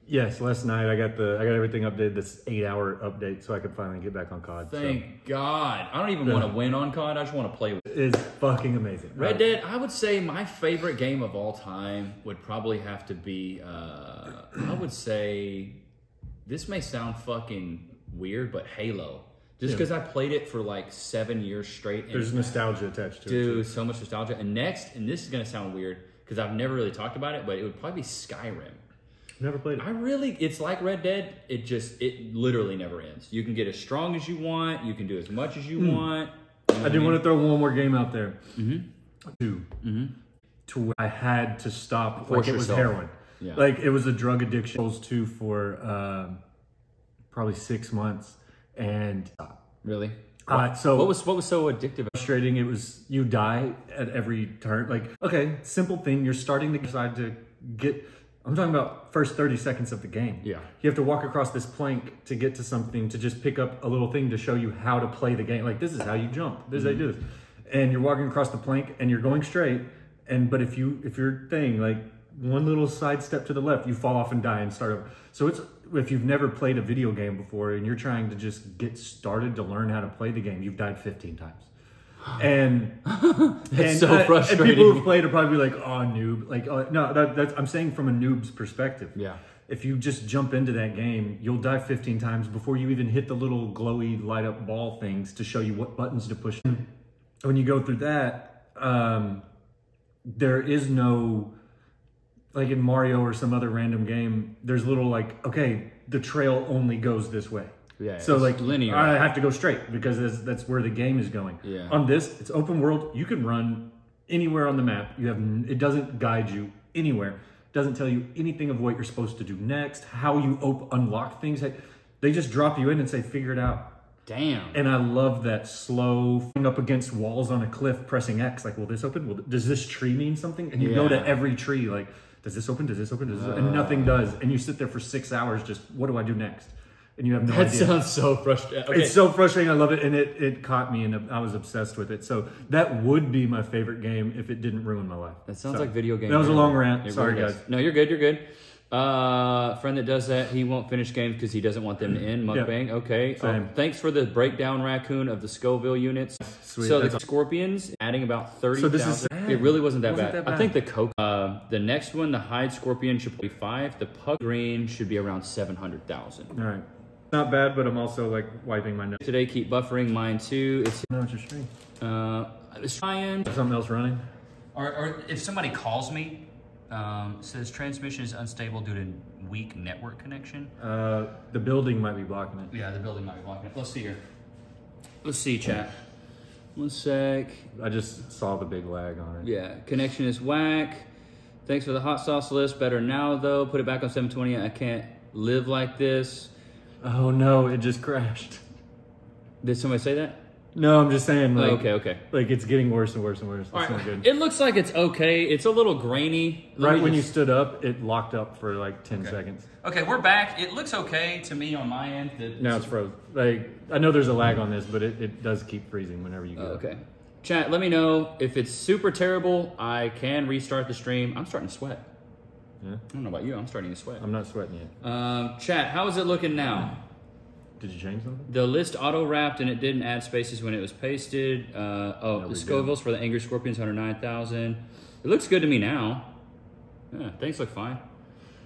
Yes, last night I got the I got everything updated. This eight hour update so I could finally get back on COD. So Thank God. I don't even want to win on COD. I just want to play with. it's fucking amazing. Red Dead. I would say my favorite game of all time would probably have to be. Uh, I would say this may sound fucking weird, but Halo. Just Yeah. because I played it for like seven years straight. And There's nostalgia attached to it. Dude, so much nostalgia. And next, and this is gonna sound weird because I've never really talked about it, but it would probably be Skyrim. Never played it. I really, it's like Red Dead. It just, it literally never ends. You can get as strong as you want. You can do as much as you want. Hmm. I did want to throw one more game out there. Mm-hmm. 2 To where I had to stop. Force like it was heroin. Yeah. Like it was a drug addiction. Those two for um, probably six months, and Really? uh, so What was what was so addictive? frustrating. It was you die at every turn. Like okay, simple thing. You're starting to decide to get. I'm talking about first 30 seconds of the game. Yeah. You have to walk across this plank to get to something to just pick up a little thing to show you how to play the game. Like this is how you jump. This is how you do mm-hmm. this. And you're walking across the plank and you're going straight. And but if you if your thing like one little side step to the left, you fall off and die and start over. So it's if you've never played a video game before and you're trying to just get started to learn how to play the game, you've died 15 times. And and, so uh, And frustrating. people who've played are probably like, "Oh, noob!" Like, oh, no, that, that's I'm saying from a noob's perspective. Yeah. If you just jump into that game, you'll die 15 times before you even hit the little glowy light up ball things to show you what buttons to push. When you go through that, um, there is no like in Mario or some other random game. There's little like, okay, the trail only goes this way. Yeah, So like linear. I have to go straight because that's, that's where the game is going. Yeah. On this, it's open world. You can run anywhere on the map. You have it doesn't guide you anywhere. It doesn't tell you anything of what you're supposed to do next. How you op- unlock things. They just drop you in and say figure it out. Damn. And I love that slow up against walls on a cliff, pressing X. Like, will this open? Will, does this tree mean something? And you go to every tree, like, does this open? Does this open? Does this and uh. nothing does. And you sit there for six hours, just what do I do next? And you have no that idea. sounds so frustrating. Okay. It's so frustrating. I love it, and it it caught me, and I was obsessed with it. So that would be my favorite game if it didn't ruin my life. That sounds So, like video game. That was a long rant. It Sorry, really guys. does. No, you're good. You're good. Uh, friend that does that, he won't finish games because he doesn't want them to end. Mukbang. Okay. Um, thanks for the breakdown, raccoon, of the Scoville units. Sweet. So the That's- scorpions adding about thirty So thousand. this is- it really wasn't that, Wasn't bad. that I think the coke. Uh, the next one, the hide scorpion, should be five. The pug green should be around seven hundred thousand. All right, not bad, but I'm also like wiping my nose. Today, keep buffering mine too. It's No, it's your stream. uh, it's trying. Something else running. Or, or if somebody calls me, um, says transmission is unstable due to weak network connection. Uh, the building might be blocking it. Yeah, the building might be blocking it. Let's see here. Let's see, chat. One sec. I just saw the big lag on it. Yeah, connection is whack. Thanks for the hot sauce list. Better now though. Put it back on 720. I can't live like this. Oh no, it just crashed. Did somebody say that? No, I'm just saying. Like, oh, okay, okay. Like it's getting worse and worse and worse. That's not good. It looks like it's okay. It's a little grainy. Let right when you stood up, it locked up for like 10 Okay. seconds. Okay, we're back. It looks okay to me on my end. Now it's froze. Like I know there's a lag on this, but it, it does keep freezing whenever you go. Oh, okay. Chat, let me know if it's super terrible. I can restart the stream. I'm starting to sweat. Yeah. I don't know about you. I'm starting to sweat. I'm not sweating yet. Um, chat, how is it looking now? Did you change something? The list auto wrapped and it didn't add spaces when it was pasted. Uh, oh, No, the Scovilles for the Angry Scorpions, 109,000. It looks good to me now. Yeah, things look fine.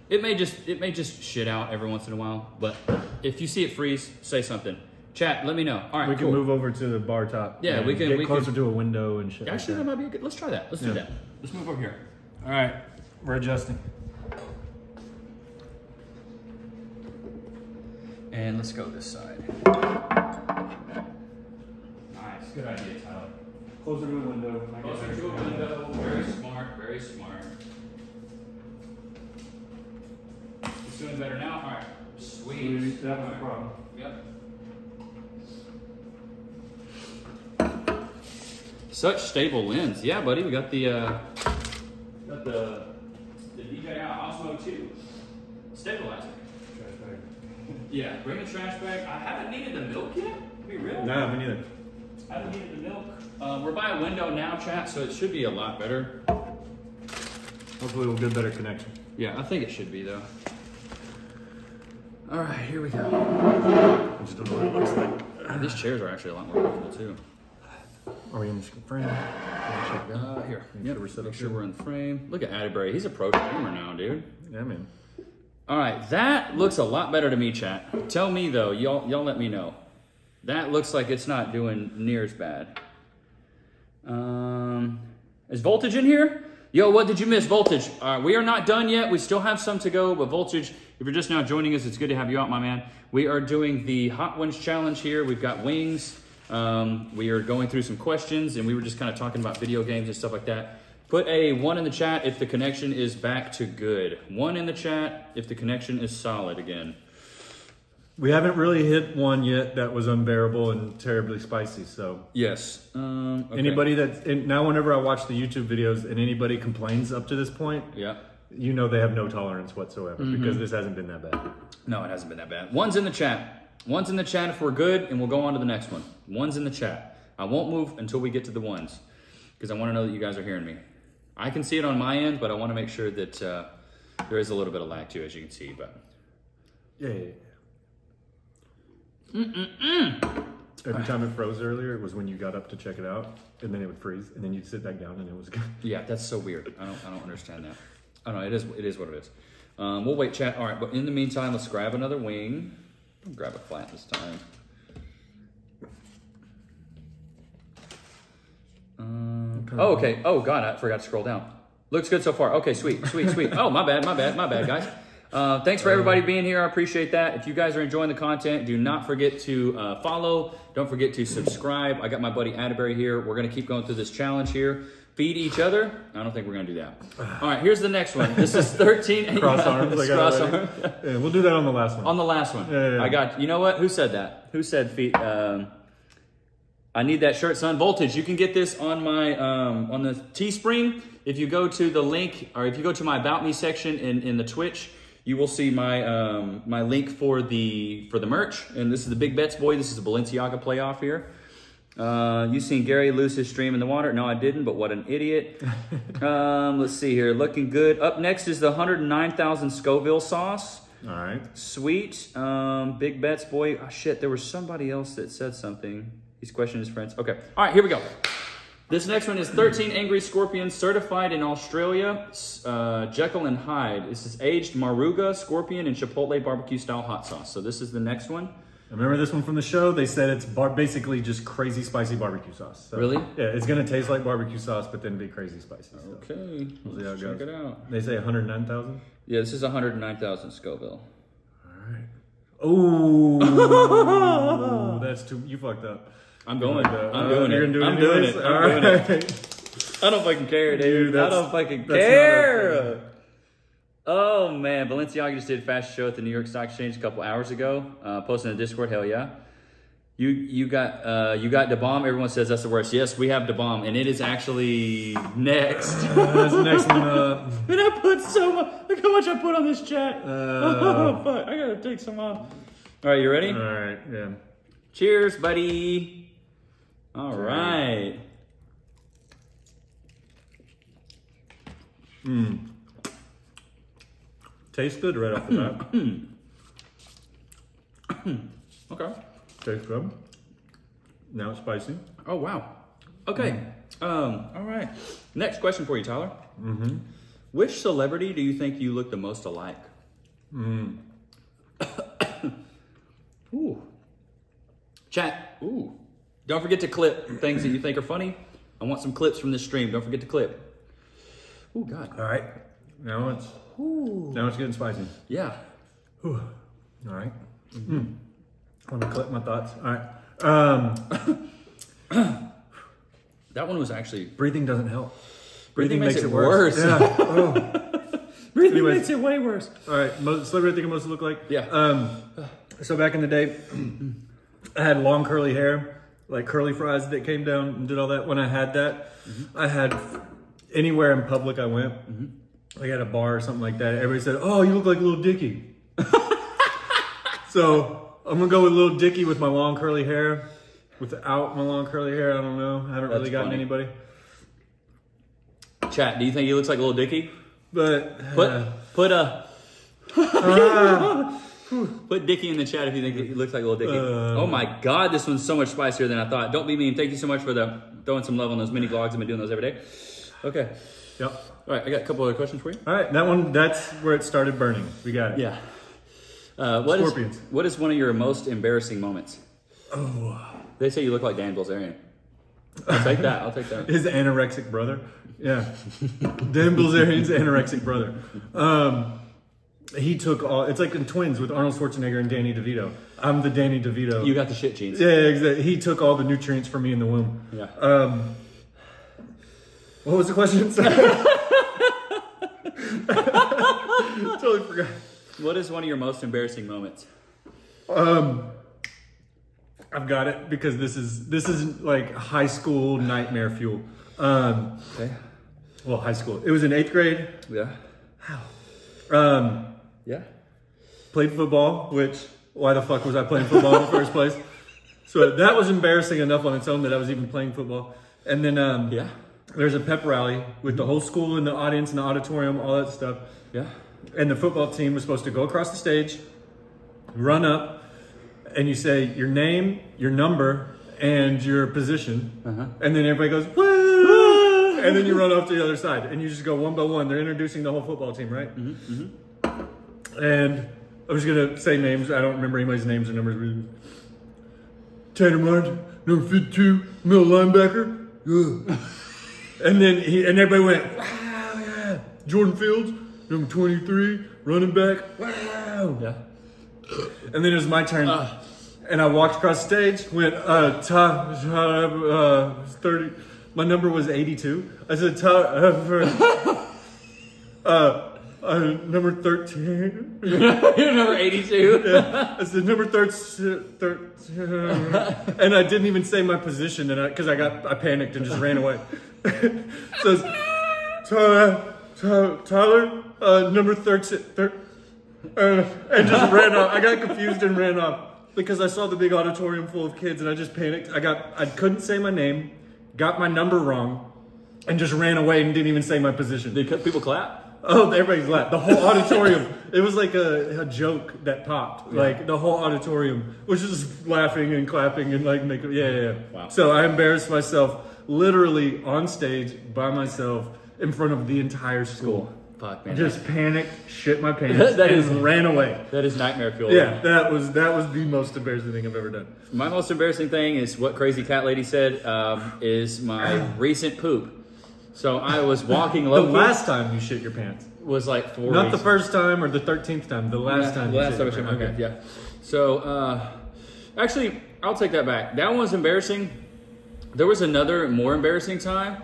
It may just it may just shit out every once in a while, but if you see it freeze, say something. Chat, let me know. All right, We can cool. move over to the bar top. Yeah, we can- get we closer can- to a window and shit. like Actually, that that. might be a good. Let's try that. Let's do that. Let's move over here. All right, we're adjusting. And let's go this side. Nice. Good idea, Tyler. Closer to a window. I guess Closer to a window. Very smart. Very smart. It's doing better now. All right. Sweet. Sweet, that was All the problem. Yep. Such stable lens. Yeah, buddy. We got the uh, got the the DJI Osmo 2 stabilizer. Yeah, bring the trash bag. I haven't needed the milk yet. To be real. No, me neither. I haven't needed the milk. Uh, we're by a window now, chat, so it should be a lot better. Hopefully, we'll get better connection. Yeah, I think it should be though. All right, here we go. I just don't know what it looks like. These chairs are actually a lot more comfortable too. Are we in the frame? Can I check that? Uh, here, Make yep. sure we're set Make up sure we're in the frame. Look at Atterbury. He's a pro gamer now, dude. Yeah, man. All right, that looks a lot better to me, chat. Tell me though, y'all, y'all let me know. That looks like it's not doing near as bad. Um, is voltage in here? Yo, what did you miss? Voltage. Uh, we are not done yet. We still have some to go, but voltage. If you're just now joining us, it's good to have you out, my man. We are doing the Hot Ones challenge here. We've got wings. Um, we are going through some questions, and we were just kind of talking about video games and stuff like that. Put a one in the chat if the connection is back to good. One in the chat if the connection is solid again. We haven't really hit one yet that was unbearable and terribly spicy. So Yes. Um, okay. anybody that and now, whenever I watch the YouTube videos and anybody complains up to this point, Yeah. you know they have no tolerance whatsoever Mm-hmm. because this hasn't been that bad. No, it hasn't been that bad. One's in the chat. One's in the chat if we're good, and we'll go on to the next one. One's in the chat. I won't move until we get to the ones because I want to know that you guys are hearing me. I can see it on my end, but I want to make sure that uh, there is a little bit of lag too, as you can see. But Yeah. yeah, yeah. Every time it froze earlier, it was when you got up to check it out, and then it would freeze, and then you'd sit back down, and it was good. yeah, that's so weird. I don't, I don't understand that. I don't know. It is, it is what it is. Um, we'll wait, chat. All right, but in the meantime, let's grab another wing. I'll grab it flat this time. Um, oh, okay. Oh, God, I forgot to scroll down. Looks good so far. Okay, sweet, sweet, sweet. Oh, my bad, my bad, my bad, guys. Uh, thanks for everybody being here. I appreciate that. If you guys are enjoying the content, do not forget to uh, follow. Don't forget to subscribe. I got my buddy Atterbury here. We're going to keep going through this challenge here. Feed each other. I don't think we're going to do that. All right, here's the next one. This is 13. Cross arms. I got Cross. Yeah, we'll do that on the last one. On the last one. Yeah, yeah, yeah. I got, you know what? Who said that? Who said feet? Um, I need that shirt, son. Voltage. You can get this on my, um, on the Teespring. If you go to the link, or if you go to my About Me section in, in the Twitch, you will see my, um, my link for the, for the merch. And this is the Big Bets boy. This is a Balenciaga playoff here. Uh, you seen Gary lose his stream in the water? No, I didn't, but what an idiot. um, let's see here. Looking good. Up next is the 109,000 Scoville sauce. All right. Sweet. Um, big bets, boy. Oh, shit, there was somebody else that said something. He's questioning his friends. Okay. All right, here we go. This next one is 13 Angry Scorpions certified in Australia. Uh, Jekyll and Hyde. This is aged Moruga, Scorpion, and Chipotle barbecue style hot sauce. So this is the next one. I remember this one from the show? They said it's bar- basically just crazy spicy barbecue sauce. So, Really? Yeah, it's gonna taste like barbecue sauce, but then be crazy spicy. So. Okay. We'll see how Let's it check goes. it out. They say 109,000. Yeah, this is 109,000 Scoville. All right. Oh, that's too. You fucked up. I'm going. That. I'm Uh, doing you're it. gonna do it I'm doing it. I'm doing it. I don't fucking care, dude. Dude, I don't fucking care. Oh man, Balenciaga just did a fashion show at the New York Stock Exchange a couple hours ago. Uh, posted in the Discord, hell yeah. You you got uh, you got the bomb. Everyone says that's the worst. Yes, we have the bomb, and it is actually next. That's the next one up. and I put so much. Look how much I put on this chat. Uh, oh fuck! I gotta take some off. All right, you ready? all right. Yeah. Cheers, buddy. All right. Mmm. Tastes good right off the bat. Okay. Tastes good. Now it's spicy. Oh wow. Okay. Um. All right. Next question for you, Tyler. Mm-hmm. Which celebrity do you think you look the most alike? Mm. Ooh. Chat. Ooh. Don't forget to clip things that you think are funny. I want some clips from this stream. Don't forget to clip. Oh God. All right. Now it's now it's getting spicy. Yeah. Whew. All right. Mm. Let me collect my thoughts. All right. Um, That one was actually. breathing doesn't help. Breathing makes it worse. Yeah. Oh. Breathing Anyways. makes it way worse. All right. Most celebrity I think I most look like. Yeah. Um, so back in the day, I had long curly hair, like curly fries that came down and did all that. When I had that, I had anywhere in public I went, like at a bar or something like that. Everybody said, "Oh, you look like Little Dicky." so I'm gonna go with Little Dicky with my long curly hair. Without my long curly hair, I don't know. I haven't That's really gotten funny. anybody. Chat, do you think he looks like Little Dicky? But Put uh, put a put Dicky in the chat if you think he looks like a Little Dicky. Uh. oh my God, this one's so much spicier than I thought. Don't be mean. Thank you so much for the throwing some love on those mini vlogs. I've been doing those every day. Okay. yep. All right, I got a couple other questions for you. All right, that one. That's where it started burning. We got it. Yeah. Uh, what is Scorpions. what is one of your most embarrassing moments? Oh. They say you look like Dan Bilzerian. I'll take that. I'll take that. His anorexic brother. Yeah. Dan Bilzerian's anorexic brother. Um, he took all, it's like in Twins with Arnold Schwarzenegger and Danny DeVito. I'm the Danny DeVito. You got the shit genes. yeah, exactly. He took all the nutrients for me in the womb. Yeah. Um, what was the question? totally forgot. What is one of your most embarrassing moments? Um, I've got it because this is this is like high school nightmare fuel. Um, Okay. well, high school. It was in eighth grade. Yeah. Um, Yeah. played football, which why the fuck was I playing football in the first place? So that was embarrassing enough on its own that I was even playing football. And then um, Yeah. there's a pep rally with the whole school in the audience in the auditorium, all that stuff. Yeah. And the football team was supposed to go across the stage, run up, and you say your name, your number, and your position. Uh-huh. And then everybody goes, woo! and then you run off to the other side. And you just go one by one. They're introducing the whole football team, right? And I'm just going to say names. I don't remember anybody's names or numbers. Tanner Martin, number 52, middle linebacker. Yeah. and then he, and everybody went, wow, yeah. Jordan Fields, number 23, running back. Wow. Yeah. And then it was my turn. Ah. and I walked across the stage, went, uh, Ty, uh, 30. My number was 82. I said, Ty, uh, uh, uh, number 13. You're number 82. I said, number 13. 13. and I didn't even say my position and I, cause I got, I panicked and just ran away. so Tyler, Tyler uh, number 13. thir- uh, and just ran off. I got confused and ran off because I saw the big auditorium full of kids and I just panicked. I got, I couldn't say my name, got my number wrong, and just ran away and didn't even say my position. Did people clap? Oh, everybody's laughed. The whole auditorium. it was like a, a joke that popped. Like the whole auditorium was just laughing and clapping and like making. Yeah, yeah. yeah. Wow. So I embarrassed myself literally on stage by myself in front of the entire school. Fuck, man. Just panicked, shit my pants, That and is- ran away. that is nightmare fuel. Yeah, that was that was the most embarrassing thing I've ever done. My most embarrassing thing is what Crazy Cat Lady said um, is my recent poop. So I was walking The last time you shit your pants, was like four not the first time or the thirteenth time. The last Yeah, time. the last time I shit my pants. Yeah. So uh, actually, I'll take that back. That one was embarrassing. There was another more embarrassing time.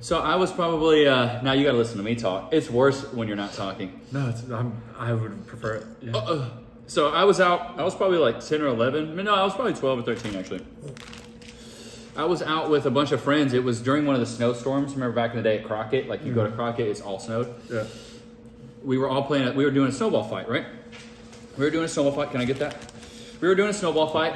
So I was probably uh, now you got to listen to me talk. It's worse when you're not talking. No, it's, I'm, I would prefer it. Yeah. Uh, so I was out. I was probably like ten or eleven. No, I was probably twelve or thirteen actually. I was out with a bunch of friends. It was during one of the snowstorms. Remember back in the day at Crockett? Like you go to Crockett, it's all snowed. yeah. we were all playing. A, we were doing a snowball fight, right? We were doing a snowball fight. Can I get that? We were doing a snowball fight.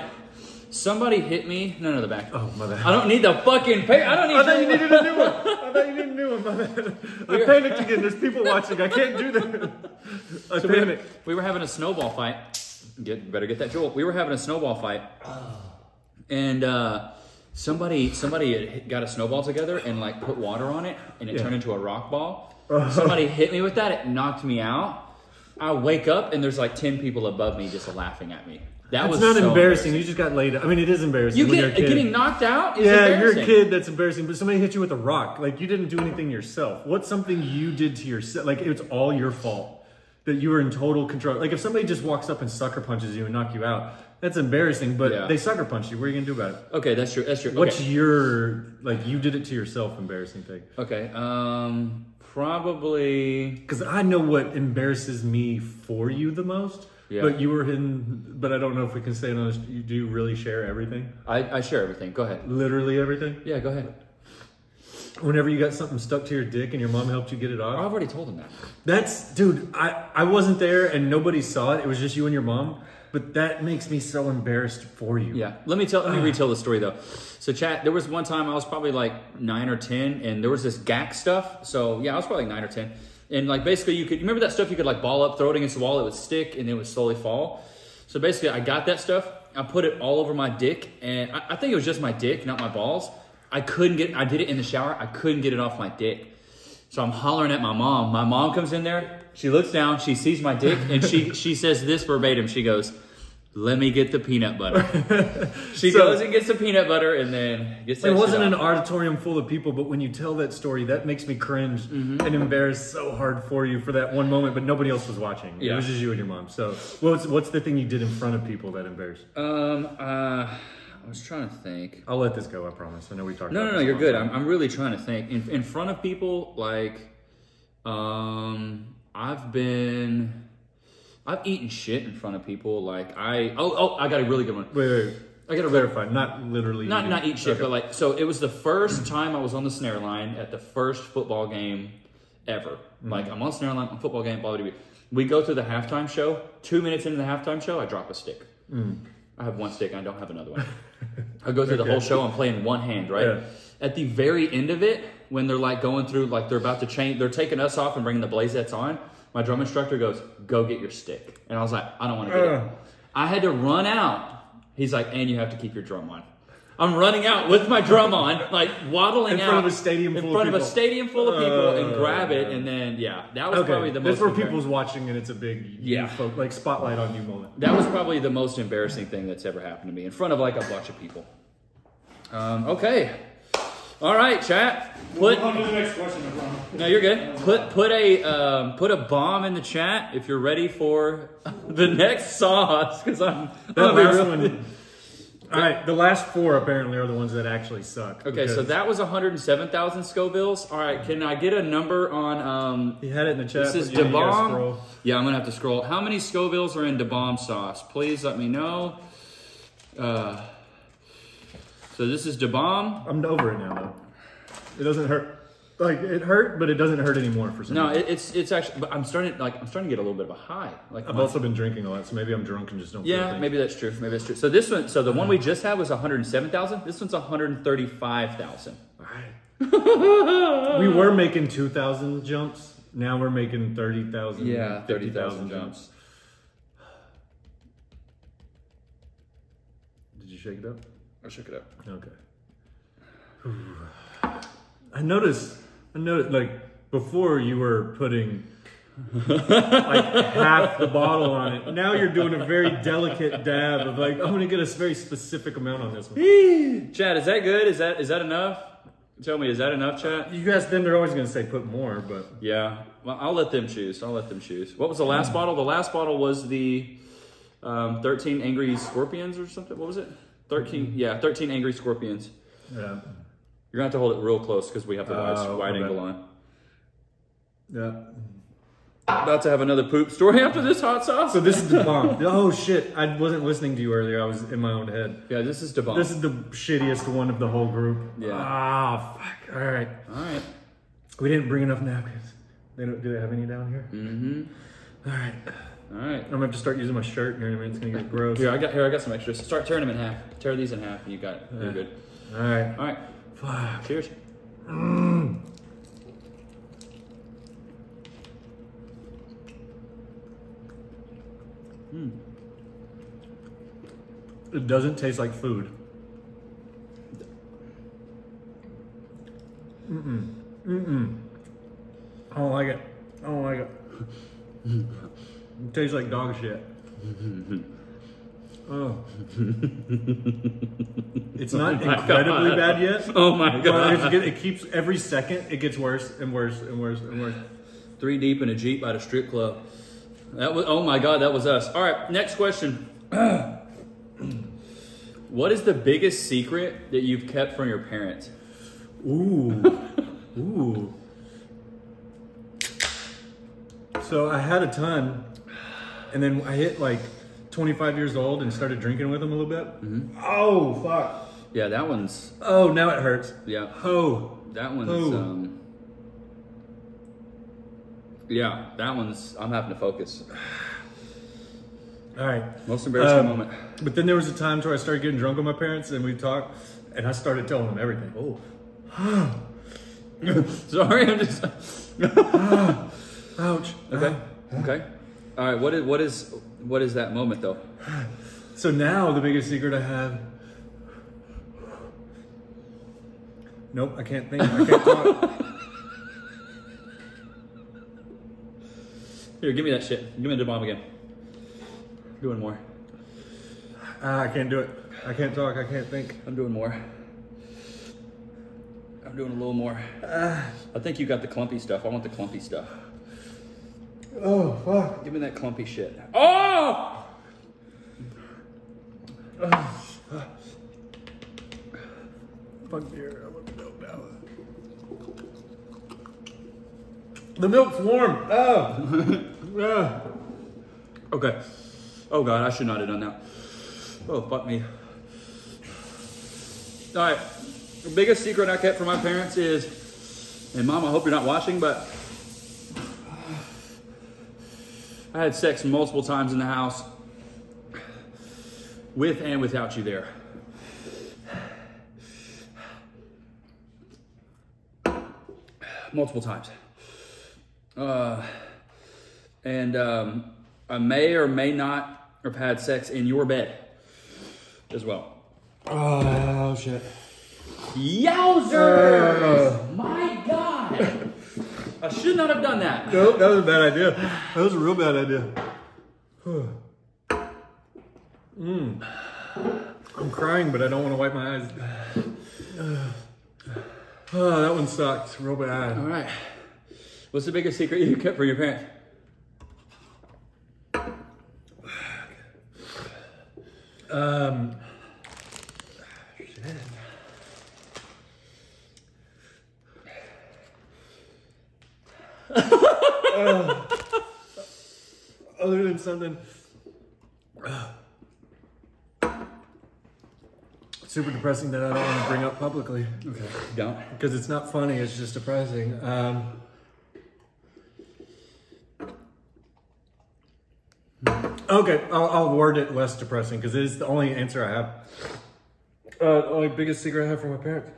Somebody hit me. No, no, the back. Oh, my bad. I don't need the fucking pay. I don't need. I thought you needed a new one. I thought you needed a new one. My bad. I panicked again. There's people watching. I can't do that. I So we, panicked. we were having a snowball fight. Get better get that jewel. We were having a snowball fight, and uh, somebody somebody got a snowball together and like put water on it, and it Yeah. turned into a rock ball. Oh. somebody hit me with that. It knocked me out. I wake up and there's like ten people above me just laughing at me. That It's was not so embarrassing. You just got laid. I mean, it is embarrassing. You when get you're a kid. getting knocked out. Is Yeah, you're a kid. That's embarrassing. But somebody hit you with a rock. Like you didn't do anything yourself. What's something you did to yourself? Like it's all your fault that you were in total control. Like if somebody just walks up and sucker punches you and knock you out, that's embarrassing. But Yeah. they sucker punch you. What are you gonna do about it? Okay, that's true. That's true. What's okay. your like? You did it to yourself. Embarrassing thing. okay. Um, probably. Because I know what embarrasses me for you the most. Yeah. But you were in. But I don't know if we can say it on this. You do really share everything. I, I share everything. Go ahead. Literally everything. Yeah, go ahead. Whenever you got something stuck to your dick and your mom helped you get it off. I've already told him that. That's dude, I, I wasn't there and nobody saw it. It was just you and your mom. But that makes me so embarrassed for you. Yeah. Let me tell. Let me ah. retell the story though. So, chat. There was one time I was probably like nine or ten, and there was this Gak stuff. So yeah, I was probably like nine or ten, and like basically you could you remember that stuff you could like ball up, throw it against the wall, it would stick, and it would slowly fall. So basically, I got that stuff. I put it all over my dick, and I, I think it was just my dick, not my balls. I couldn't get. I did it in the shower. I couldn't get it off my dick. So I'm hollering at my mom. My mom comes in there. She looks down. She sees my dick, and she she says this verbatim. She goes, "Let me get the peanut butter." She So- goes and gets the peanut butter, and then gets. It wasn't an auditorium full of people, but when you tell that story, that makes me cringe Mm-hmm. and embarrassed so hard for you for that one moment, but nobody else was watching. It was just you and your mom. So what's what's the thing you did in front of people that embarrassed? Um. Uh. I was trying to think. I'll let this go, I promise. I know we talked No, no, no. You're good. I'm. I'm really trying to think. In in front of people, like, um, I've been, I've eaten shit in front of people. Like, I oh oh, I got a really good one. Wait, wait, wait. I gotta verify. Not literally not eating. not eat shit, Okay. but like so it was the first time I was on the snare line at the first football game ever. Mm-hmm. Like I'm on snare line, on football game, blah blah blah. We go to the halftime show. Two minutes into the halftime show, I drop a stick. Mm. I have one stick. I don't have another one. I go through the whole show. I'm playing one hand, right? Yeah. At the very end of it, when they're like going through, like they're about to change, they're taking us off and bringing the Blazettes on. My drum instructor goes, "Go get your stick," and I was like, "I don't want to get Ugh. it." I had to run out. He's like, "And you have to keep your drum on." I'm running out with my drum on, like waddling In out front of a stadium in full of people. In front of a stadium full of people, and Uh, grab it, and then yeah, that was Okay, probably the most. that's where people's watching and it's a big Yeah. you folk- like spotlight on you moment. That was probably the most embarrassing thing that's ever happened to me in front of like a bunch of people. Um, okay. All right, chat. Put on to the next question, no, you're good. Put put a um, put a bomb in the chat if you're ready for the next sauce because I'm. That I'm last really- one. All right, the last four apparently are the ones that actually suck. Okay, so that was 107,000 Scovilles. All right, can I get a number on? Um, he had it in the chat. this is you Da Bomb. Yeah, I'm gonna have to scroll. How many Scovilles are in Da Bomb sauce? Please let me know. Uh, so this is Da Bomb. I'm over it now though. It doesn't hurt. Like it hurt, but it doesn't hurt anymore for some No, reason. it, it's it's actually. But I'm starting like I'm starting to get a little bit of a high. Like I've my- also been drinking a lot, so maybe I'm drunk and just don't. yeah, maybe that's true. Maybe that's true. So this one, so the one we uh-huh. just had was 107,000. This one's 135,000. All right. we were making two thousand jumps. Now we're making thirty thousand. Yeah, 30,000 jumps. Did you shake it up? I shook it up. Okay. I noticed. I noticed. Like before, you were putting like half the bottle on it. Now you're doing a very delicate dab of like I'm gonna get a very specific amount on this one. Chad, is that good? Is that is that enough? Tell me, is that enough, Chad? You guys, them, they're always gonna say put more, but Yeah. Well, I'll let them choose. I'll let them choose. What was the last bottle? The last bottle was the um, 13 Angry Scorpions or something. What was it? 13. Yeah, 13 Angry Scorpions. yeah, You're gonna have to hold it real close because we have the wide, Oh, wide angle on. yeah. About to have another poop story after this hot sauce. So this is the bomb. oh shit! I wasn't listening to you earlier. I was in my own head. yeah, this is the bomb. This is the shittiest one of the whole group. Yeah. Ah, fuck. All right. All right. We didn't bring enough napkins. They don't. Do they have any down here? Mm-hmm. All right. All right. I'm gonna have to start using my shirt here in a minute. It's gonna get gross. Here I got here I got some extras. Start tearing them in half. Tear these in half, and you got it. You're Yeah. good. All right. All right. Fuck. Cheers. It doesn't taste like food. Mm mm. I don't like it. I don't like it. It tastes like dog shit. Oh. It's not Oh incredibly God. bad yet. Oh my god! it keeps every second it gets worse and worse and worse and worse. Three deep in a jeep at a strip club. That was oh my god, that was us. All right, next question. what is the biggest secret that you've kept from your parents? Ooh. Ooh. So I had a ton, and then I hit like 25 years old and started drinking with them a little bit. Oh fuck! Yeah, that one's Oh, now it hurts. yeah, Oh. that one's um Yeah, that one's I'm having to focus. All right. Most embarrassing Um, moment. But then there was a time where I started getting drunk with my parents, and we talked, and I started telling them everything. Oh. Sorry, I'm just Ouch. Okay. Okay. All right, what is what is what is that moment though? So now the biggest secret I have. Nope, I can't think. I can't talk. Here, give me that shit. Give me the bomb again. doing more. Ah, I can't do it. I can't talk. I can't think. I'm doing more. I'm doing a little more. I think you got the clumpy stuff. I want the clumpy stuff. Oh fuck. Give me that clumpy shit. Oh! Fuck beer. I want the milk now. The milk's warm. Oh. yeah. Okay. Oh god, I should not have done that. Oh fuck me. All right. The biggest secret I kept from my parents is, and mom, I hope you're not watching, but I had sex multiple times in the house, with and without you there. Multiple times. Uh, and um, I may or may not have had sex in your bed as well. Oh shit. Yowzers! My God! I should not have done that. Nope, that was a bad idea. That was a real bad idea. mm. I'm crying, but I don't want to wipe my eyes. Oh, that one sucked real bad. All right. What's the biggest secret you kept from your parents? Um, Uh, other than something super depressing that I don't want to bring up publicly Okay. Don't. because it's not funny. It's just depressing. Um, okay, I'll, I'll word it less depressing because it is the only answer I have. Uh, the only biggest secret I have from my parents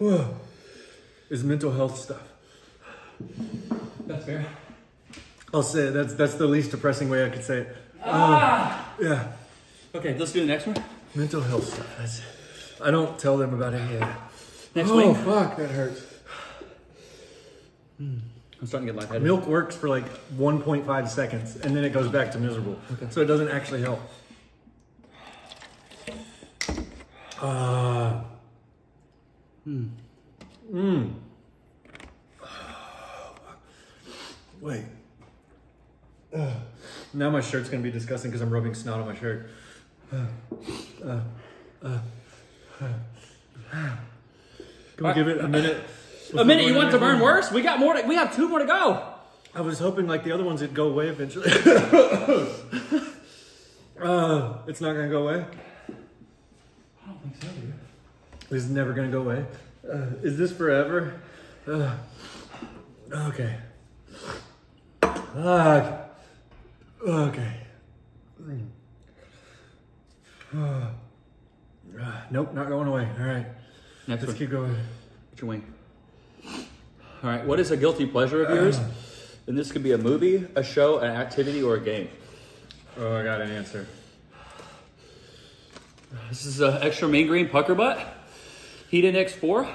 is mental health stuff. That's fair. I'll say it. That's that's the least depressing way I could say it. Ah! Yeah, Okay, let's do the next one. mental health stuff. That's, I don't tell them about any of that. Next oh week. fuck, that hurts. I'm starting to get lightheaded. Milk works for like 1.5 seconds and then it goes back to miserable. So it doesn't actually help. Uh, mm. Wait. Ugh. Now my shirt's gonna be disgusting because I'm rubbing snot on my shirt. Can we give it a minute? A minute, you want to burn worse? We got more. To, we have two more to go. I was hoping like the other ones would go away eventually. uh, it's not gonna go away. I don't think so, dude. This is never gonna go away. Uh, is this forever? Uh, okay. Ah, okay. Ah, nope, not going away. All right. Next Let's one. keep going. Get your wing. All right. What is a guilty pleasure of yours? Ah. And this could be a movie, a show, an activity, or a game. Oh, I got an answer. This is an extra main green pucker butt. Heat index four.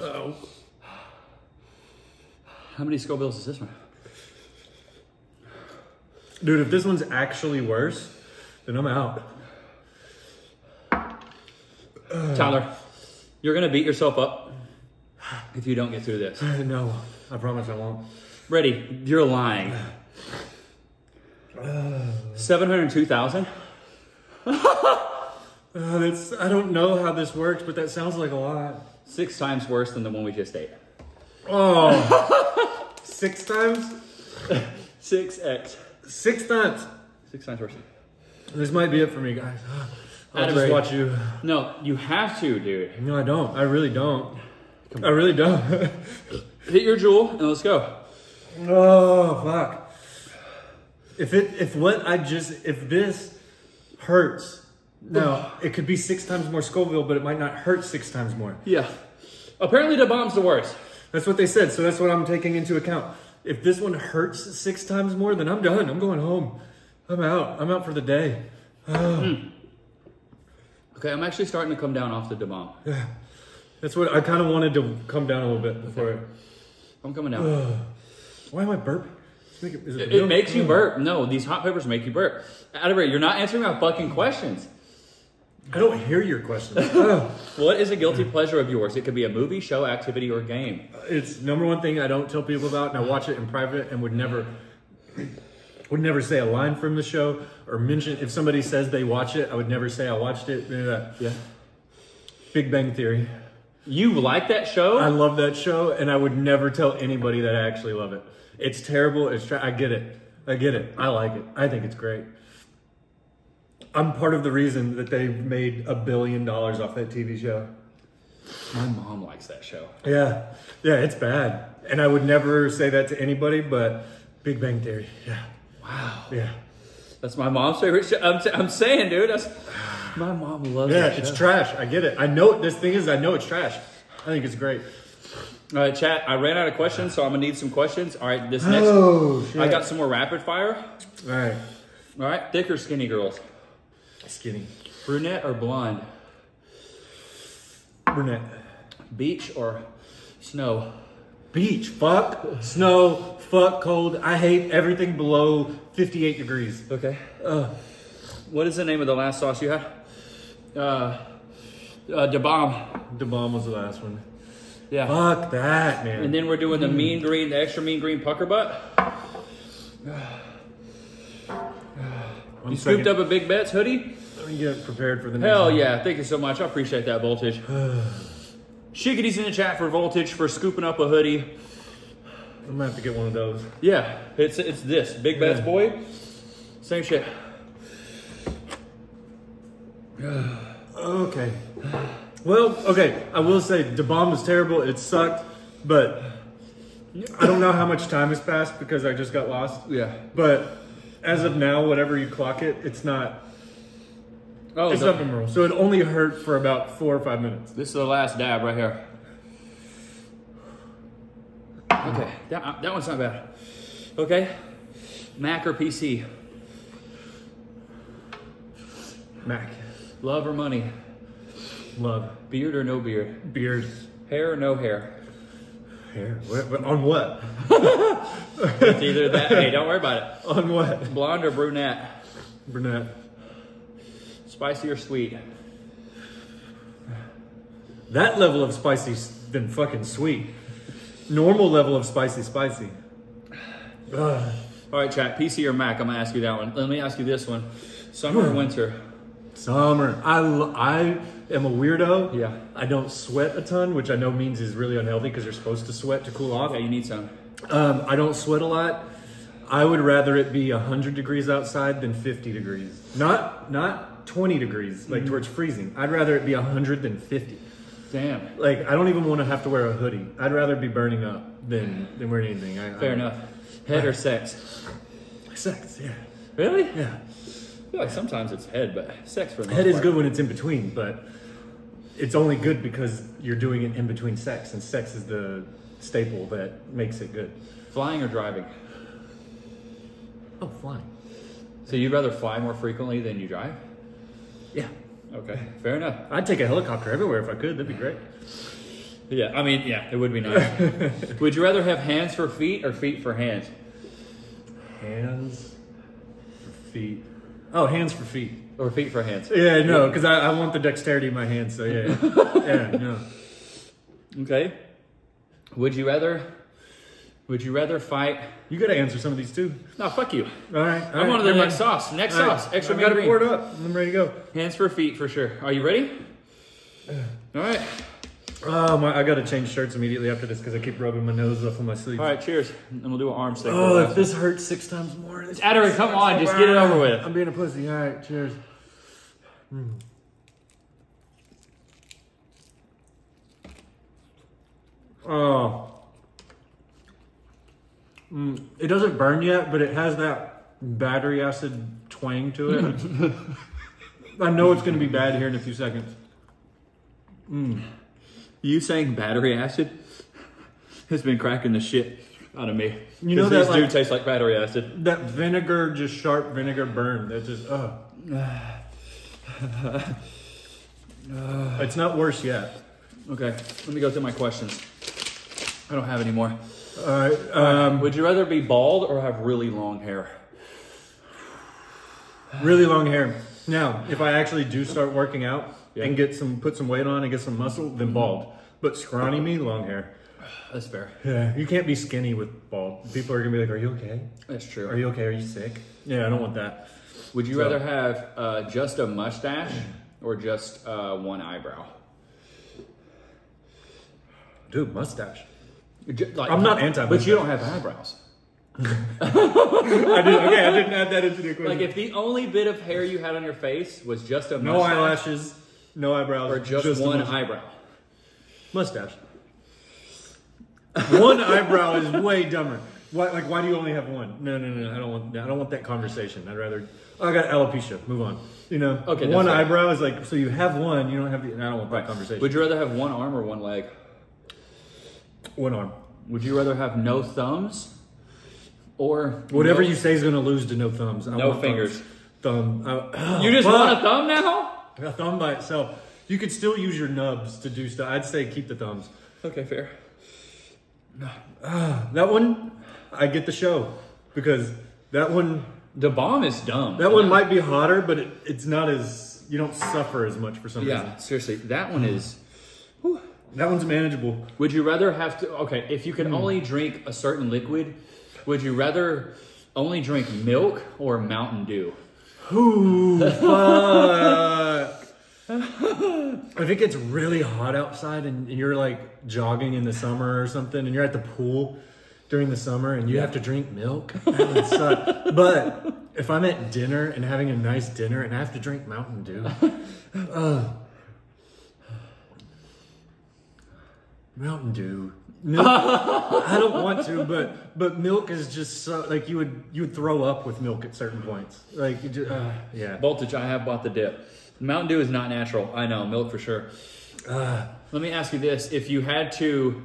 Oh. How many Scovilles is this one? Dude, if this one's actually worse, then I'm out. Tyler, you're gonna beat yourself up if you don't get through this. No, I promise I won't. Ready? You're lying. Seven hundred two thousand. Uh, that's I don't know how this works, but that sounds like a lot. Six times worse than the one we just ate. Oh, six times? Six X. Six times. Six times worse. This might be it for me, guys. I'll Adam just Ray. watch you. No, you have to, dude. No, I don't. I really don't. I really don't. Hit your Juul and let's go. oh fuck. If it if what I just if this hurts, no, it could be six times more Scoville, but it might not hurt six times more. Yeah. Apparently the bomb's the worst. That's what they said, so that's what I'm taking into account. If this one hurts six times more, then I'm done. I'm going home. I'm out. I'm out for the day. Ah. Hmm. Okay, I'm actually starting to come down off the da bomb. That's what I kind of wanted to come down a little bit before. It, I'm coming down. why am I burping? It, It, it makes you burp. No, these hot peppers make you burp. It, you're not answering my fucking questions. I don't hear your question. What is a guilty pleasure of yours? It could be a movie, show, activity, or game. it's number one thing I don't tell people about, and I watch it in private and would never would never say a line from the show or mention if somebody says they watch it. I would never say I watched it. None of that. Yeah. Big Bang Theory. You like that show? I love that show, and I would never tell anybody that I actually love it. It's terrible. It's tra- I get it. I get it. I like it. I think it's great. I'm part of the reason that they made a billion dollars off that TV show. my mom likes that show. Yeah, yeah, it's bad, and I would never say that to anybody. But Big Bang Theory, yeah, Wow. yeah, That's my mom's favorite show. I'm, I'm saying, dude. That's, my mom loves it. yeah. It's trash. I get it. I know this thing is. I know it's trash. I think it's great. All right, chat. I ran out of questions, so I'm gonna need some questions. All right, this next. Oh shit! I got some more rapid fire. All right, All right, thick or skinny girls? Skinny Brunette or blonde? brunette. Beach or snow? Beach, fuck, snow, fuck, cold. I hate everything below 58 degrees. Okay. what is the name of the last sauce you had? Uh, uh, Da Bomb. The bomb was the last one. Yeah. Fuck that, man. And then we're doing the mean green, the extra mean green pucker butt. One You scooped second. up a Big Bets hoodie? Let me get prepared for the next Hell one. yeah. Thank you so much. I appreciate that, Voltage. Shiggity's in the chat for Voltage for scooping up a hoodie. I'm gonna have to get one of those. Yeah, it's it's this. Big Bets Yeah. boy. Same shit. Okay. Well, okay. I will say the bomb was terrible. It sucked, but I don't know how much time has passed because I just got lost. Yeah. But as of now, whatever you clock it, it's not. Oh, It's the- not memorable. So it only hurt for about four or five minutes. This is the last dab right here. Okay, that, that one's not bad. Okay, Mac or PC? Mac, Love or money? love, Beard or no beard? beard, Hair or no hair? Hair. What, what- on what? It's either that. hey, don't worry about it. On what? Blonde or brunette? Brunette. Spicy or sweet? That level of spicy's been fucking sweet. Normal level of spicy, spicy. Ugh. All right, chat. PC or Mac? I'm gonna ask you that one. Let me ask you this one: Summer or hmm. winter? Summer. I, I am a weirdo. Yeah. I don't sweat a ton, which I know means is really unhealthy because you're supposed to sweat to cool off. Yeah, you need some. Um, I don't sweat a lot. I would rather it be 100 degrees outside than 50 degrees. Not not 20 degrees, like towards freezing. I'd rather it be 100 than 50. Damn. Like I don't even want to have to wear a hoodie. I'd rather be burning up than than wearing anything. I, Fair I, enough. Head or sex? Sex, yeah, Really? yeah. I feel like sometimes it's head, but sex for the Head is good when it's in between, but it's only good because you're doing it in between sex, and sex is the staple that makes it good. Flying or driving? Oh, flying. So you'd rather fly more frequently than you drive? Yeah, Okay, fair enough. I'd take a helicopter everywhere if I could. That'd be great. Yeah, I mean, yeah, it would be nice. would you rather have hands for feet or feet for hands? Hands for feet. Oh, hands for feet. Or feet for hands? Yeah, no, because I, I want the dexterity in my hands. So yeah, yeah, no. Okay. Would you rather? Would you rather fight? You got to answer some of these too. No, fuck you. All right, all I'm right, on to the next sauce. Next All right, sauce. Extra I've meat got it poured up. I'm ready to go. Hands for feet for sure. Are you ready? All right. Oh my! I got to change shirts immediately after this because I keep rubbing my nose off on my sleeves. All right. Cheers. And we'll do an arm thing. Oh, if this hurts six times more. Adder, come on, just get it over with. I'm being a pussy. All right, cheers. Mm. Oh. Mm, it doesn't burn yet, but it has that battery acid twang to it. I know it's going to be bad here in a few seconds. You saying battery acid has been cracking the shit out of me. You know that, these do like- taste like battery acid. That vinegar, just sharp vinegar burn. That just, uh. it's not worse yet. Okay, let me go through my questions. I don't have any more. All right. Um, Would you rather be bald or have really long hair? really long hair. Now, if I actually do start working out Yeah. and get some, put some weight on and get some muscle, then bald. But scrawny me, long hair. That's fair. Yeah, you can't be skinny with bald. People are gonna be like, "Are you okay? That's true. Are you okay? Are you sick?" Yeah, I don't want that. Would you So- rather have uh, just a mustache or just uh, one eyebrow? Dude, mustache. Like- I'm not anti-mustache. But you don't have eyebrows. I did, okay, I didn't add that into the equation. Like if the only bit of hair you had on your face was just a no mustache eyelashes, no eyebrows, or just, a one eyebrow. mustache. one eyebrow is way dumber. Why, like, why do you only have one? No, no, no. I don't want. I don't want that conversation. I'd rather. Oh, I got alopecia. Move on. You know. Okay, One eyebrow is like. So you have one. You don't have the. I don't want that conversation. Would you rather have one arm or one leg? one arm. Would you rather have no thumbs or Whatever no- you say is going to lose to no thumbs. I No want fingers. Thumb. Thumb. Uh, You just fuck. want a thumb now? A thumb by itself. You could still use your nubs to do stuff. I'd say keep the thumbs. Okay, fair. That one, I get the show because that one, The bomb is dumb. that one might be hotter, but it, it's not as you don't suffer as much for some Yeah, reason. Yeah, seriously, that one is. That one's manageable. Would you rather have to? Okay, if you could hmm. only drink a certain liquid, would you rather only drink milk or Mountain Dew? Ooh, fuck. if it gets really hot outside and you're like jogging in the summer or something and you're at the pool during the summer and you have to drink milk, that would suck. but if I'm at dinner and having a nice dinner and I have to drink Mountain Dew, uh, Mountain Dew. Milk, I don't want to, but but milk is just so like you would you would throw up with milk at certain points. Like you just, uh, yeah. Voltage, I have bought the dip. Mountain Dew is not natural. I know, milk for sure. Uh, Let me ask you this: If you had to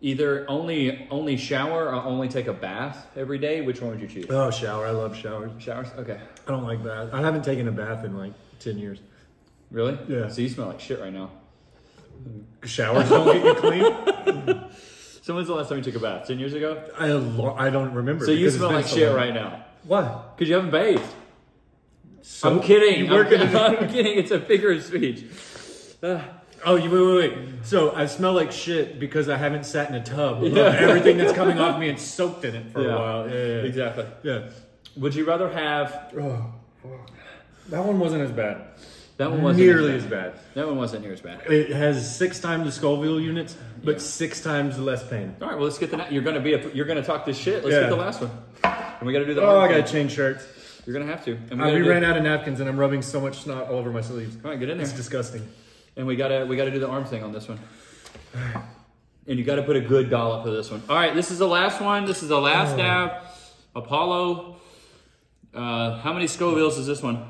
either only only shower or only take a bath every day, which one would you choose? oh, shower! I love showers. Showers. Okay. I don't like baths. I haven't taken a bath in like ten years. Really? Yeah. So you smell like shit right now. Showers don't get you clean. So when's the last time you took a bath? Ten years ago. I lo- I don't remember. So you smell like so shit long. right now Why? because you haven't bathed. So I'm kidding. I'm, I'm kidding. It's a figure of speech. Uh, Oh, you wait, wait, wait. So I smell like shit because I haven't sat in a tub of Yeah. everything that's coming off me and soaked in it for Yeah. a while. Yeah, yeah, exactly. yeah. Would you rather have Oh, that one wasn't as bad. that one wasn't Nearly as as bad. bad. That one wasn't near as bad. It has six times the Scoville units, but six times less pain. All right, well let's get the. You're gonna be. A, you're gonna talk this shit. Let's get the last one. And we gotta do the. Oh, I gotta thing. change shirts. You're gonna have to. And we, Uh, we ran out of napkins and I'm rubbing so much snot all over my sleeves. All right, get in there. It's disgusting. And we gotta we gotta do the arm thing on this one. And you gotta put a good dollop for this one. All right, this is the last one. This is the last Oh. dab. Apollo. Uh, how many Scovilles is this one?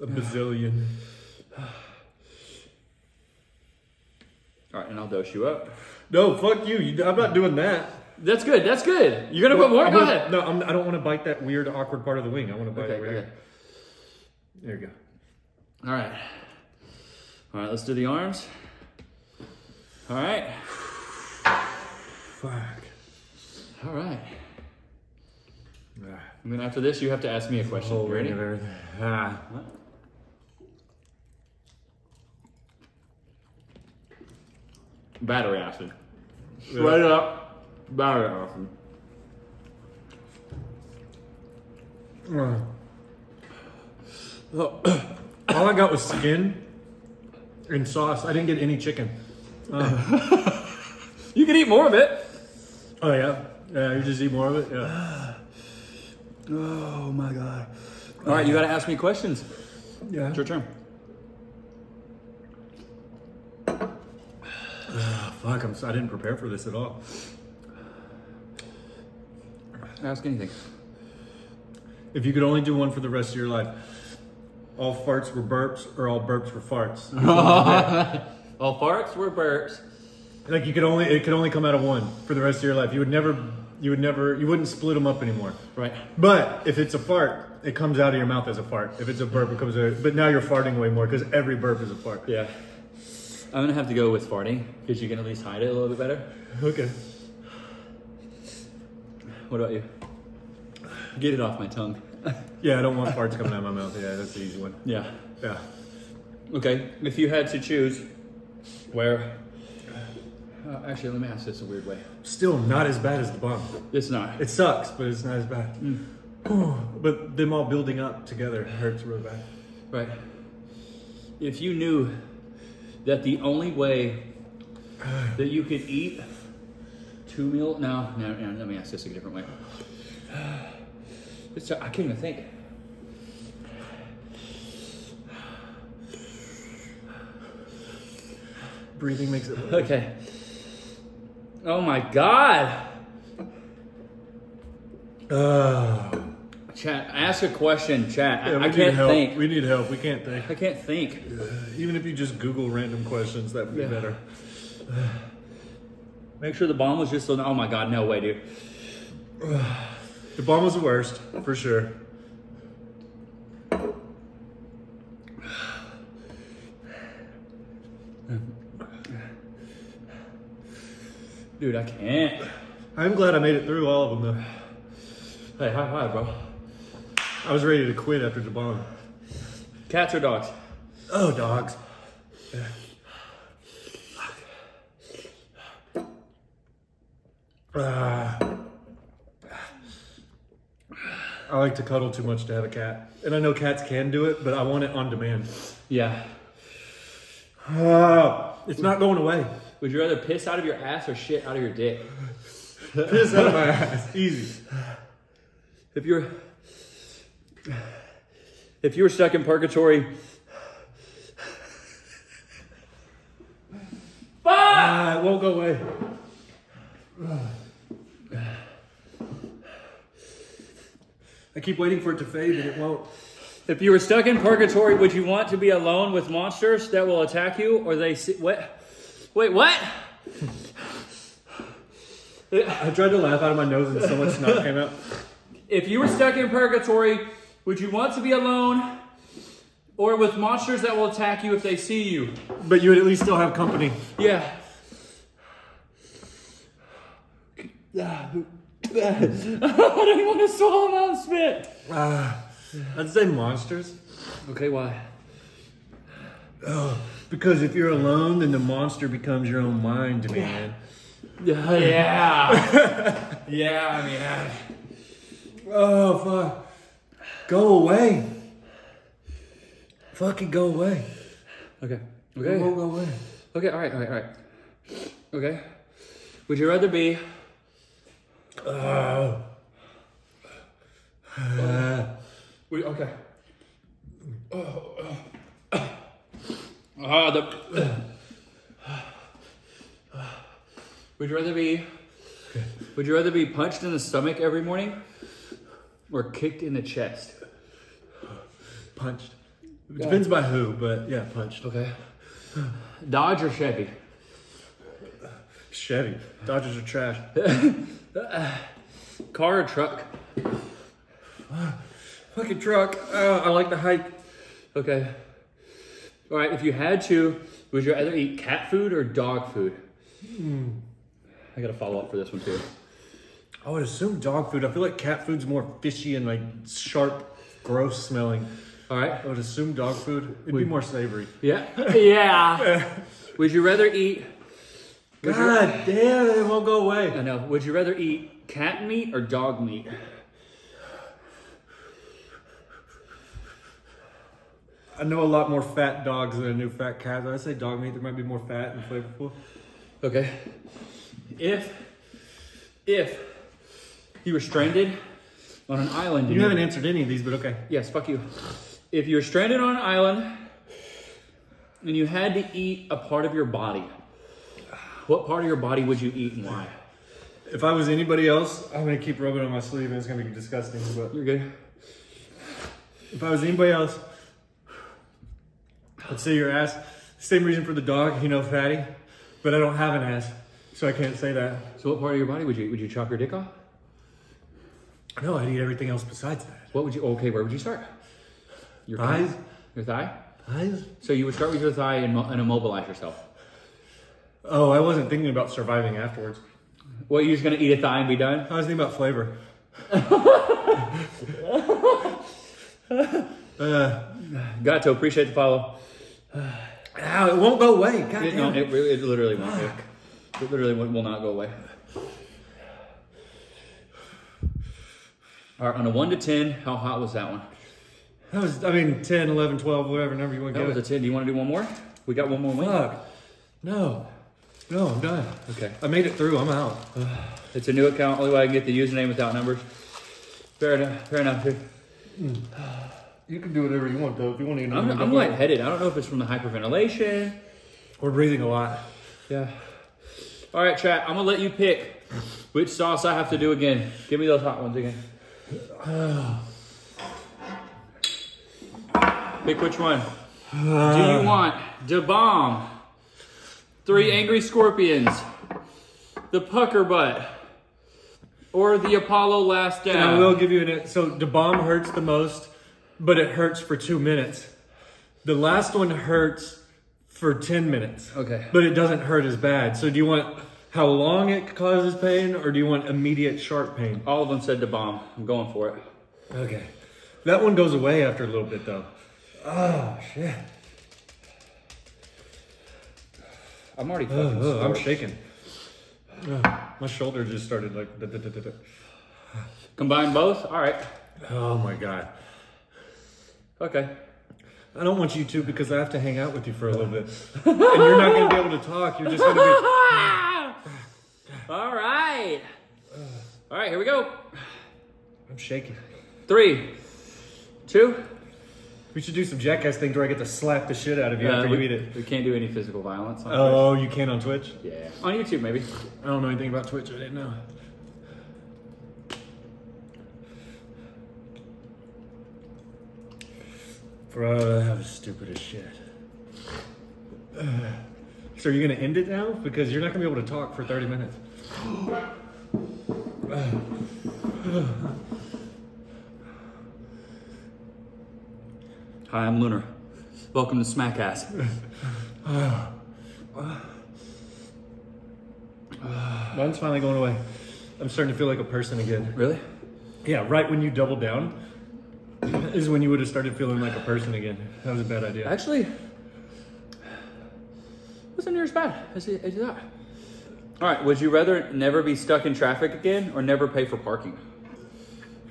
A bazillion. All right, and I'll dose you up. No, fuck you. you I'm not doing that. That's good. That's good. You're gonna put more. Go ahead. No, I'm, I don't want to bite that weird, awkward part of the wing. I want to bite Okay, it over okay. here. There you go. All right. All right. Let's do the arms. All right. Fuck. All right. Ah, And then after this, you have to ask me a question. whole You ready? ring of everything. Ah. Battery acid. Straight up, battery acid. Ah. All I got was skin and sauce. I didn't get any chicken. Uh, you can eat more of it. Oh yeah, yeah. You just eat more of it. Yeah. Oh my god. All right, you got to ask me questions. Yeah. It's your turn. Ah, fuck. I'm. So, I didn't prepare for this at all. Ask anything. If you could only do one for the rest of your life, all farts were burps or all burps were farts. All farts were burps. like you could only it could only come out of one for the rest of your life. You would never. You would never. You wouldn't split them up anymore. Right. But if it's a fart, it comes out of your mouth as a fart. If it's a burp, it comes out. But now you're farting way more because every burp is a fart. Yeah. I'm gonna have to go with farting because you can at least hide it a little bit better. Okay. What about you? Get it off my tongue. Yeah, I don't want farts coming out of my mouth. Yeah, that's the easy one. yeah. Yeah. Okay. If you had to choose, where? Uh, actually, let me ask this a weird way. Still not as bad as the bomb. It's not. It sucks, but it's not as bad. but them all building up together hurts real bad. Right. If you knew that the only way that you could eat two meal, no, no, no, let me ask this a different way. It's, I can't even think. Breathing makes it. Okay. Oh my God. Uh, Chat, ask a question, chat. Yeah, we I need can't help. think. We need help. We can't think. I can't think. Even if you just Google random questions, that would be Yeah. better. Make sure the bomb was just on. Oh my God, no way, dude. The bomb was the worst, for sure. Dude, I can't. I'm glad I made it through all of them, though. Hey, high five, bro. I was ready to quit after the bomb. Cats or dogs? Oh, dogs. Ah. I like to cuddle too much to have a cat. And I know cats can do it, but I want it on demand. Yeah. Ah, it's not going away. Would you rather piss out of your ass or shit out of your dick? Piss out of my ass. Easy. If you're if you were stuck in purgatory, Ah, it won't go away. I keep waiting for it to fade, but it won't. if you were stuck in purgatory, would you want to be alone with monsters that will attack you, or they see what? Wait, what? I tried to laugh out of my nose and so much snot came out. If you were stuck in purgatory, would you want to be alone, or with monsters that will attack you if they see you? But you would at least still have company. Yeah. Ah, I don't want to swallow my own spit. Ah, I'd say monsters. Okay, why? Because if you're alone, then the monster becomes your own mind, man. Yeah. Yeah. yeah, I mean, I- Oh, fuck. Go away. Fucking go away. okay. It Okay. won't go away. Okay, all right, all right, all right. Okay. Would you rather be Oh. Ah. Wait, okay. Ah, the. Would you rather be? Would you rather be punched in the stomach every morning, or kicked in the chest? punched. It depends by who, but yeah, punched. Okay. Dodge or Chevy? Chevy. Dodgers are trash. Car or truck? Fucking truck. Oh, I like the hike. Okay. All right. If you had to, would you rather eat cat food or dog food? Hmm. I got to follow up for this one too. I would assume dog food. I feel like cat food's more fishy and like sharp, gross smelling. All right. I would assume dog food. It'd be more savory. Yeah. Yeah. would you rather eat? Would you- God damn, it won't go away. I know. Would you rather eat cat meat or dog meat? I know a lot more fat dogs than I knew fat cats. I say dog meat. There might be more fat and flavorful. Okay. If if you were stranded on an island, You haven't answered any of these, but okay. Yes, fuck you. If you were stranded on an island and you had to eat a part of your body, what part of your body would you eat and why? If I was anybody else, I'm gonna keep rubbing on my sleeve and it's gonna be disgusting. But You're good. if I was anybody else, I'd say your ass. Same reason for the dog, you know, fatty. But I don't have an ass, so I can't say that. So, what part of your body would you would you chop your dick off? No, I'd eat everything else besides that. What would you? Okay, where would you start? Your Thighs? Your thigh. Thighs? So you would start with your thigh and, and immobilize yourself. Oh, I wasn't thinking about surviving afterwards. What, you're just gonna eat a thigh and be done? I was thinking about flavor. uh, Got to appreciate the follow. ow, it won't go away. God It, no, it, it literally won't. It, it literally will will not go away. All right, on a one to ten, how hot was that one? That was, I mean, 10, 11, 12, whatever number you want to That give was a it. ten. Do you want to do one more? We got one more win. Fuck. No. No, I'm done. Okay. I made it through. I'm out. It's a new account. Only way I can get the username without numbers. Fair enough. Fair enough. dude. Hmm. You can do whatever you want, though. If you want to, I'm, I'm lightheaded. I don't know if it's from the hyperventilation. We're breathing a lot. Yeah. All right, chat. I'm gonna let you pick which sauce I have to do again. Give me those hot ones again. pick which one. do you want the bomb, three angry scorpions, the pucker butt, or the Apollo last And I will give you an. It. So the bomb hurts the most, but it hurts for two minutes. The last one hurts for 10 minutes. Okay. But it doesn't hurt as bad. So do you want how long it causes pain, or do you want immediate sharp pain? All of them said the bomb. I'm going for it. Okay. That one goes away after a little bit, though. Oh, shit. I'm already Oh, fucking oh, I'm shaking. My shoulder just started like. da- da- da. Combine both. All right. Oh my god. Okay. I don't want you to because I have to hang out with you for a little bit. and you're not going to be able to talk. You're just going to be. All right. All right, here we go. I'm shaking. Three, two. We should do some jackass things where I get to slap the shit out of you Uh, after we, you eat it. we can't do any physical violence. On Oh, you can on Twitch? Twitch. yeah. On YouTube, maybe. I don't know anything about Twitch. I didn't know. Bro, that was stupid as shit. So are you gonna end it now? Because you're not gonna be able to talk for 30 minutes. Hi, I'm Loonar. Welcome to Smackass. Mine's finally going away. I'm starting to feel like a person again. Really? Yeah, right when you double down is when you would have started feeling like a person again. That was a bad idea. Actually, wasn't near as bad as you, as thought. All right. Would you rather never be stuck in traffic again or never pay for parking?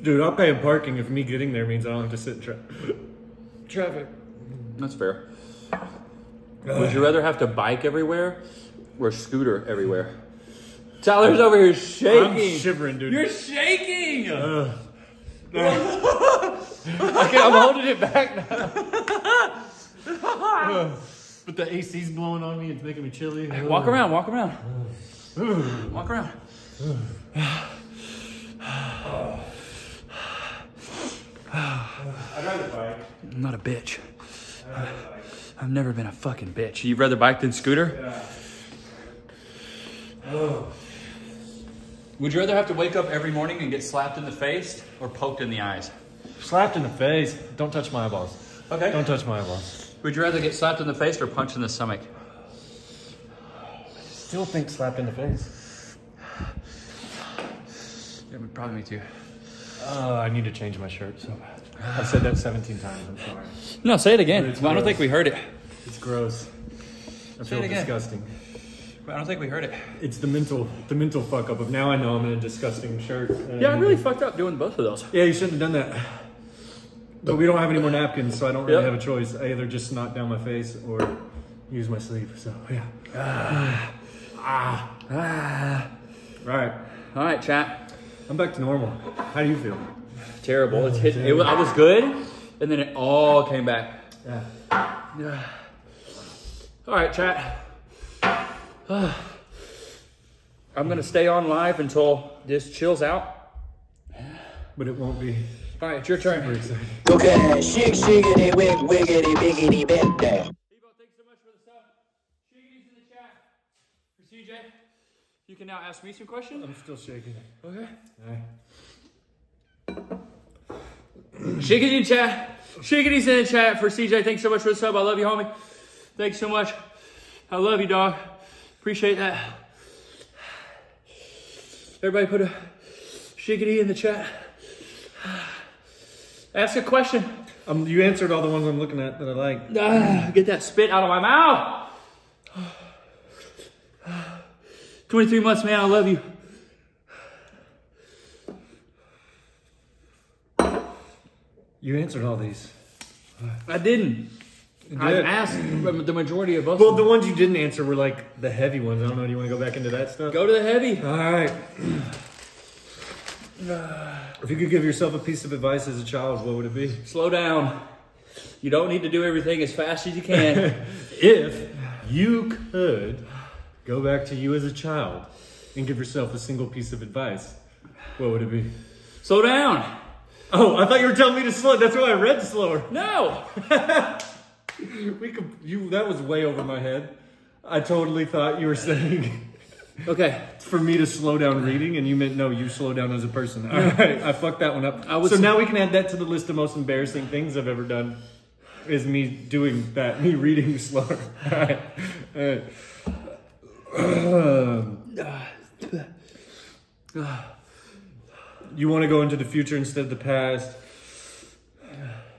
Dude, I'll pay in parking if me getting there means I don't have to sit in tra- traffic. That's fair. Would you rather have to bike everywhere or scooter everywhere? Tyler's over here shaking. I'm shivering, dude. You're shaking. Ugh. Okay, I'm holding it back now. but the AC's blowing on me. It's making me chilly. Walk around. Walk around. Walk around. I'd rather bike. I'm not a bitch. I've never been a fucking bitch. You'd rather bike than scooter? Oh. Would you rather have to wake up every morning and get slapped in the face or poked in the eyes? Slapped in the face. Don't touch my eyeballs. Okay. Don't touch my eyeballs. Would you rather get slapped in the face or punched in the stomach? I still think slapped in the face. Yeah, but probably me too. Uh, I need to change my shirt. So bad. I've said that 17 times. I'm sorry. No, say it again. Well, I don't think we heard it. It's gross. I Say feel it again. disgusting. I don't think we heard it. It's the mental, the mental fuck up of now I know I'm in a disgusting shirt. and Yeah, I really fucked up doing both of those. Yeah, you shouldn't have done that. But we don't have any more napkins, so I don't really Yep. have a choice. I either just snot down my face or use my sleeve. So yeah. Ah. Ah. Right. All right, chat. I'm back to normal. How do you feel? Terrible. It's hit. It, I was good, and then it all came back. Yeah. All right, chat. I'm gonna stay on live until this chills out. But it won't be All right, it's your turn. very. Okay, shake, shiggity, wig, wiggity, biggity, bit there. Debo, thanks so much for the stuff. Shiggy's in the chat. For CJ, you can now ask me some questions. I'm still shaking. Okay. Aye. Shiggity in chat. Shiggity's in the chat for CJ. Thanks so much for the sub. I love you, homie. Thanks so much. I love you, dog. Appreciate that. Everybody put a shiggity in the chat. Ask a question. Um, you answered all the ones I'm looking at that I like. Ah, get that spit out of my mouth. 23 months, man. I love you. You answered all these. I didn't. I did. asked the majority of us. Well, the ones you didn't answer were like the heavy ones. I don't know. Do you want to go back into that stuff? Go to the heavy. All right. If you could give yourself a piece of advice as a child, what would it be? Slow down. You don't need to do everything as fast as you can. If you could go back to you as a child and give yourself a single piece of advice, what would it be? Slow down. Oh, I thought you were telling me to slow. That's why I read slower. No. We could. You. That was way over my head. I totally thought you were saying Okay. for me to slow down reading, and you meant no, you slow down as a person. All right, I fucked that one up. I was- so now we can add that to the list of most embarrassing things I've ever done. Is me doing that, me reading slower. All right. All right. You want to go into the future instead of the past.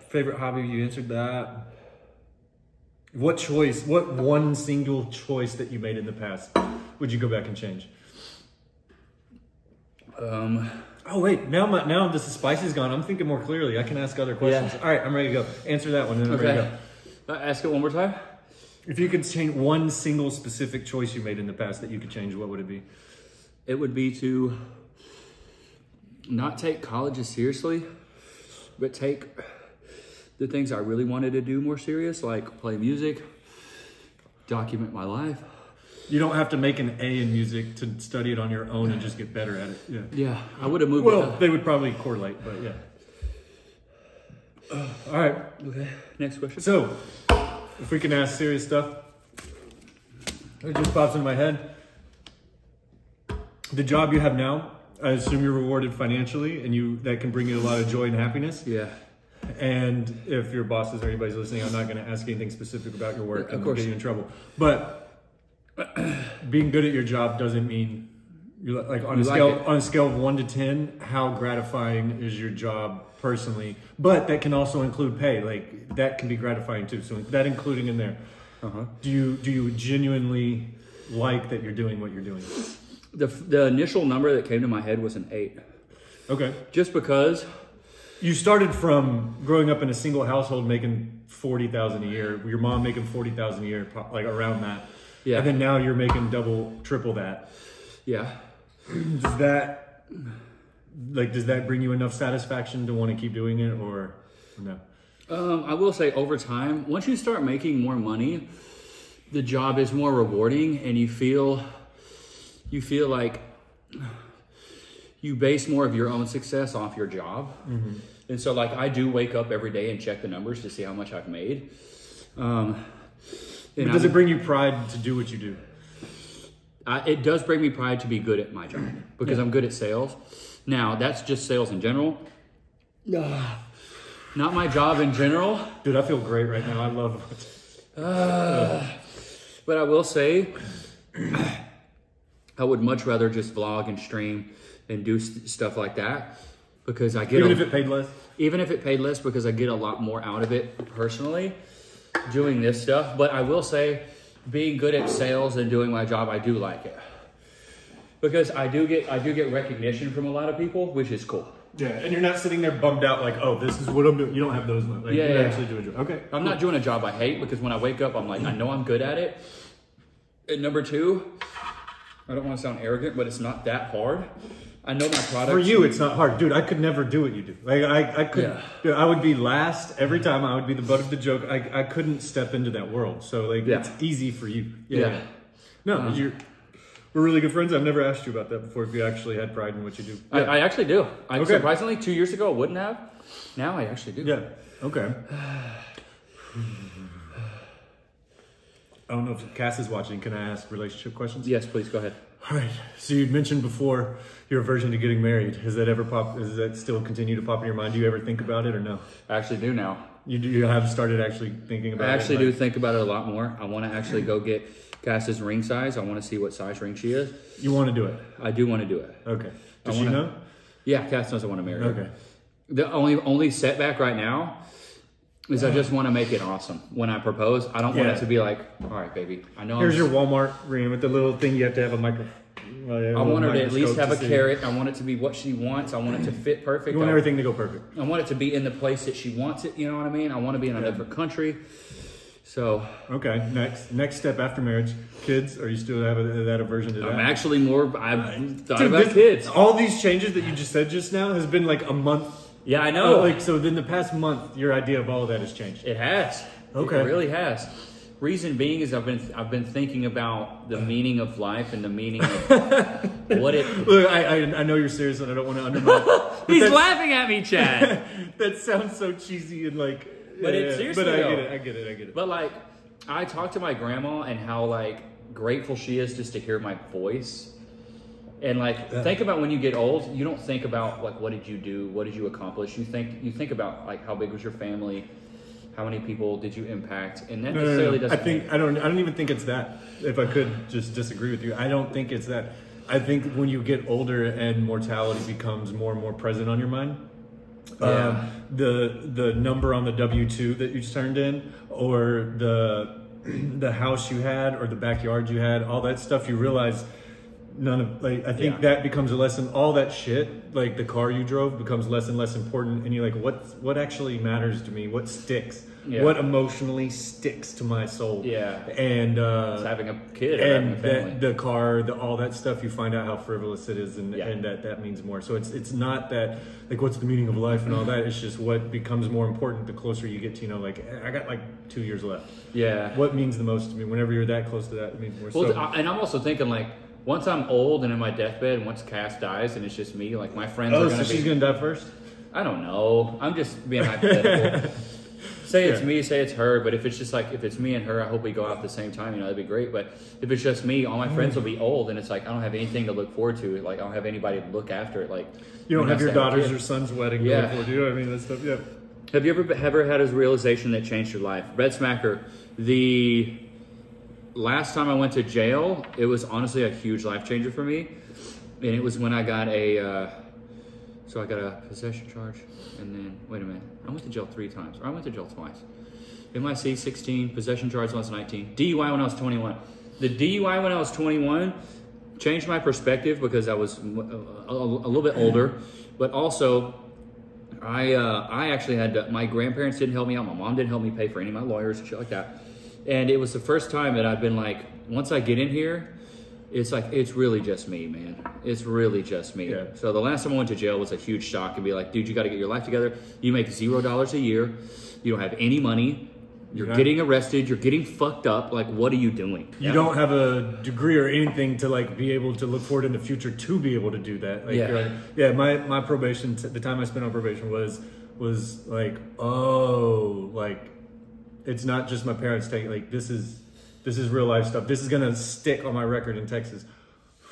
Favorite hobby? You answered that. What choice? What one single choice that you made in the past would you go back and change? Um. Oh wait, now my now this spice is gone. I'm thinking more clearly. I can ask other questions. Yeah. All right, I'm ready to go. Answer that one, and I'm ready to Okay. go. Uh, Ask it one more time. If you could change one single specific choice you made in the past that you could change, what would it be? It would be to not take college as seriously, but take the things I really wanted to do more serious, like play music, document my life. You don't have to make an A in music to study it on your own and just get better at it. Yeah. Yeah, I would have moved. Well, they would probably correlate, but yeah. All right. okay. Next question. So, if we can ask serious stuff, it just pops in my head. The job you have now, I assume you're rewarded financially, and you that can bring you a lot of joy and happiness. Yeah. And if your bosses or anybody's listening, I'm not going to ask anything specific about your work. Of and course. get you in trouble. But being good at your job doesn't mean you like on a like scale it. on a scale of one to ten. How gratifying is your job personally? But that can also include pay. Like that can be gratifying too. So that including in there. Uh-huh. Do you do you genuinely like that you're doing what you're doing? The the initial number that came to my head was an eight, Okay. just because. You started from growing up in a single household making forty thousand a year. Your mom making forty thousand a year, like around that. Yeah. And then now you're making double, triple that. Yeah. Does that, like, does that bring you enough satisfaction to want to keep doing it, or no? Um, I will say over time, once you start making more money, the job is more rewarding and you feel you feel like you base more of your own success off your job. And so like I do wake up every day and check the numbers to see how much I've made. Um, does I- it bring you pride to do what you do? I, it does bring me pride to be good at my job because I'm good at sales. Now, that's just sales in general. Not my job in general, Dude, I feel great right now. I love it. but I will say I would much rather just vlog and stream and do st- stuff like that because I get Even a- if it paid less. even if it paid less because I get a lot more out of it personally doing this stuff. But I will say, being good at sales and doing my job, I do like it because I do get I do get recognition from a lot of people, which is cool. Yeah, and you're not sitting there bummed out like, oh, this is what I'm doing. You don't have those. Like, Yeah, you're yeah. actually doing it. Okay. I'm not doing a job I hate because when I wake up, I'm like, I know I'm good at it. And number two, I don't want to sound arrogant, but it's not that hard. I know my product. For you, it's not hard, dude. I could never do what you do. Like I, I could. Yeah. dude, I would be last every time. I would be the butt of the joke. I, I couldn't step into that world. So like, Yeah. it's easy for you. Yeah. No, Uh. you're. We're really good friends. I've never asked you about that before. If you actually had pride in what you do. I, I actually do. I Okay. surprisingly two years ago I wouldn't have. Now I actually do. Yeah. Okay. I don't know if Cass is watching. Can I ask relationship questions? Yes, please go ahead. All right. So you mentioned before your aversion to getting married. Has that ever pop? Does that still continue to pop in your mind? Do you ever think about it or no? I actually do now. You do. You have started actually thinking about. It? I actually like- do think about it a lot more. I want to actually go get Cass's ring size. I want to see what size ring she is. You want to do it? I do want to do it. Okay. Does she wanna- know? Yeah, Cass knows I want to marry her. Okay. The only only setback right now is I just want to make it awesome when I propose. I don't want it to be like, all right, baby. I know. Here's I'm, your Walmart ring with the little thing you have to have a micro. Oh, well, yeah, a I want her to at least have a see. carat. I want it to be what she wants. I want it to fit perfect. You want I- everything to go perfect. I want it to be in the place that she wants it. You know what I mean? I want to be in a Yeah. different country. So Okay. Next. Next step after marriage, kids. Are you still have a, that aversion to that? I'm actually more. I've uh, thought Dude, about this- kids. All these changes that you just said just now has been like a month. Yeah, I uh, know. Oh, like so. Then the past month, your idea of all of that has changed. It has. Okay. It really has. Reason being is I've been I've been thinking about the meaning of life and the meaning of what it. Look, I, I I know you're serious, and I don't want to undermine. He's laughing at me, Chad. That sounds so cheesy and like. But yeah, it's seriously But I though. get it. I get it. I get it. but like, I talk to my grandma and how like grateful she is just to hear my voice. And like, think about when you get old. You don't think about like what did you do, what did you accomplish. You think you think about like how big was your family, how many people did you impact, and that No, no, no, necessarily no. I doesn't. I think I don't. I don't even think it's that. If I could just disagree with you, I don't think it's that. I think when you get older and mortality becomes more and more present on your mind, Yeah. um, the the number on the W two that you turned in, or the the house you had, or the backyard you had, all that stuff, you realize none of like I think Yeah. that becomes a lesson. All that shit, like the car you drove, becomes less and less important, and you're like, what what actually matters to me? What sticks? Yeah. What emotionally sticks to my soul? Yeah. and uh, It's having a kid or having a and that, the car, the, all that stuff, you find out how frivolous it is, and, Yeah. and that that means more. So it's it's not that like what's the meaning of life and all that. It's just what becomes more important the closer you get to. You know, like I got like two years left. yeah. What means the most to me? Whenever you're that close to that, it means more. Well, so, I- and I'm also thinking like once I'm old and in my deathbed, and once Cass dies and it's just me, like my friends oh, are gonna she's be. gonna die first. I don't know. I'm just being hypothetical. say it's Yeah. me, say it's her, but if it's just like if it's me and her, I hope we go out at the same time. You know, that'd be great. But if it's just me, all my mm. friends will be old, and it's like I don't have anything to look forward to. Like I don't have anybody to look after it. Like You don't have your to daughter's or son's wedding. Yeah. forward, do you? I mean, that stuff. Yeah. Have you ever ever had a realization that changed your life? Red Smacker, the last time I went to jail, it was honestly a huge life changer for me, and it was when I got a. Uh, so I got a possession charge, and then wait a minute, I went to jail three times, or I went to jail twice. MIC 16, possession charge when I was 19, DUI when I was 21. The DUI when I was 21 changed my perspective because I was a, a, a little bit older, but also I uh, I actually had to, my grandparents didn't help me out. My mom didn't help me pay for any of my lawyers and shit like that. And it was the first time that I've been like, once I get in here, it's like it's really just me, man. It's really just me. Yeah. So the last time I went to jail was a huge shock and be like, dude, you got to get your life together. You make zero dollars a year. You don't have any money. You're Yeah. getting arrested. You're getting fucked up. Like, what are you doing? You don't have a degree or anything to like be able to look forward in the future to be able to do that. Like, Yeah. like- yeah. My my probation, t- the time I spent on probation was was like, oh, like it's not just my parents taking like this is this is real life stuff. This is gonna stick on my record in Texas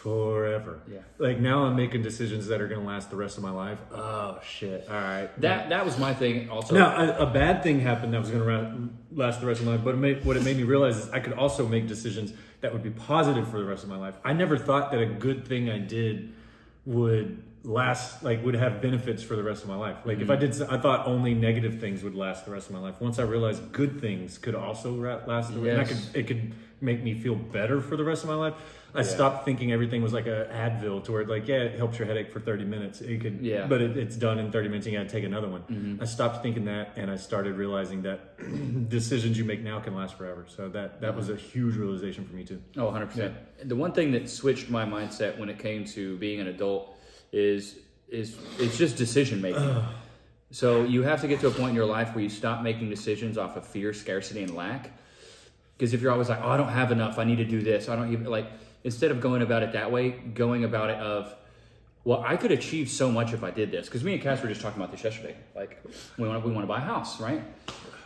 forever. Yeah. Like now I'm making decisions that are going to last the rest of my life. Oh shit! All right. That that was my thing. Also, Now, a, a bad thing happened that was going to last the rest of my life, but it made, what it made me realize is I could also make decisions that would be positive for the rest of my life. I never thought that a good thing I did would last, like, would have benefits for the rest of my life. Like, if I mm-hmm. did, I thought only negative things would last the rest of my life. Once I realized good things could also last, the and I could, it could make me feel better for the rest of my life. I stopped thinking everything was like a Advil to where, like, yeah, it helps your headache for 30 minutes. It could, Yeah. but it, it's done in 30 minutes and you gotta take another one. Mm-hmm. I stopped thinking that and I started realizing that decisions you make now can last forever. So that, that was a huge realization for me too. Oh, 100%. The one thing that switched my mindset when it came to being an adult is is it's just decision making. so you have to get to a point in your life where you stop making decisions off of fear, scarcity, and lack. Because if you're always like, "Oh, I don't have enough. I need to do this. I don't even like." Instead of going about it that way, going about it of, well, I could achieve so much if I did this. Because me and Cass were just talking about this yesterday. Like, we want we want to buy a house, right?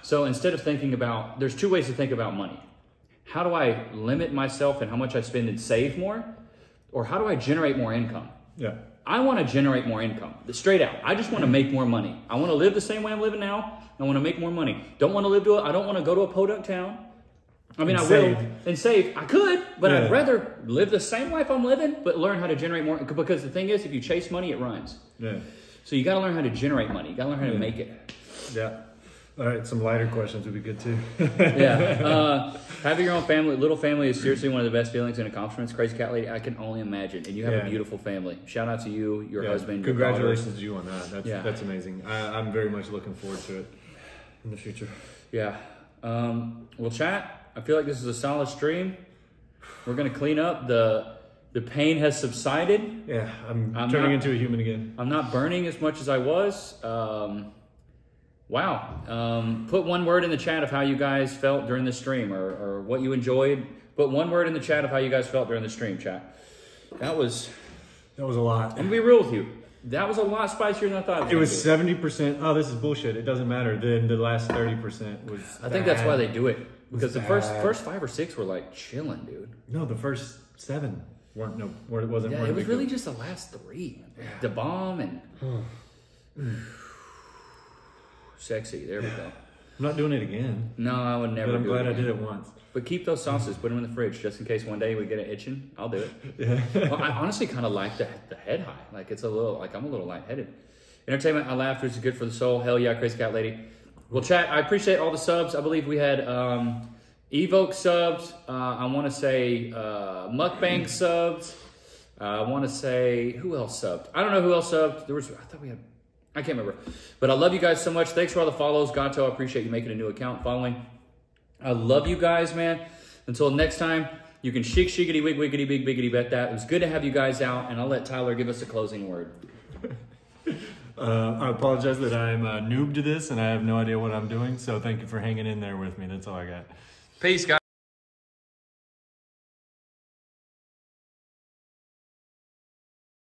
So instead of thinking about, there's two ways to think about money. How do I limit myself and how much I spend and save more? Or how do I generate more income? Yeah. I want to generate more income, straight out. I just want to make more money. I want to live the same way I'm living now. I want to make more money. Don't want to live to a, I don't want to go to a podunk town. I mean, And I save. will and save. I could, but Yeah. I'd rather live the same life I'm living, but learn how to generate more. Because the thing is, if you chase money, it runs. Yeah. So you got to learn how to generate money. You got to learn how to make it. Yeah. All right. Some lighter questions would be good too. yeah. Uh, having your own family, little family, is seriously one of the best feelings and accomplishments. Crazy Cat Lady, I can only imagine. And you have Yeah. a beautiful family. Shout out to you, your Yeah. husband, your. Congratulations to you on that. That's, Yeah. that's amazing. I, I'm very much looking forward to it in the future. Yeah. Um, well, chat. I feel like this is a solid stream. We're gonna clean up. the The pain has subsided. Yeah. I'm, I'm turning not- into a human again. I'm not burning as much as I was. Um, wow. Um, put one word in the chat of how you guys felt during the stream, or, or what you enjoyed. Put one word in the chat of how you guys felt during the stream, chat. That was. That was a lot. I'm gonna be real with you. That was a lot spicier than I thought. It was seventy percent. Oh, this is bullshit. It doesn't matter. Then the last thirty percent was. I think that's why they do it because the first bad. first five or six were like chilling, dude. No, the first seven weren't. No, it wasn't. Yeah, it was really deal. just the last three. Da Bomb and sexy. There we go. I'm not doing it again. No, I would never. But I'm do glad it I did it once. But keep those sauces. Put them in the fridge just in case one day we get it itching. I'll do it. Yeah. well, I honestly kind of like the, the head high. Like it's a little like I'm a little lightheaded. Entertainment, I laughed. It's good for the soul. Hell yeah, crazy cat lady. Well, chat. I appreciate all the subs. I believe we had um, Evoke subs. Uh, I want to say uh, Mukbang subs. Uh, I want to say who else subbed? I don't know who else subbed. There was. I thought we had. I can't remember. But I love you guys so much. Thanks for all the follows, Gato. I appreciate you making a new account following. I love you guys, man. Until next time, you can shake, shiggity, wig, wiggity, big, biggity, bet that. It was good to have you guys out, and I'll let Tyler give us a closing word. Uh, I apologize that I'm a noob to this and I have no idea what I'm doing. So thank you for hanging in there with me. That's all I got. Peace, guys.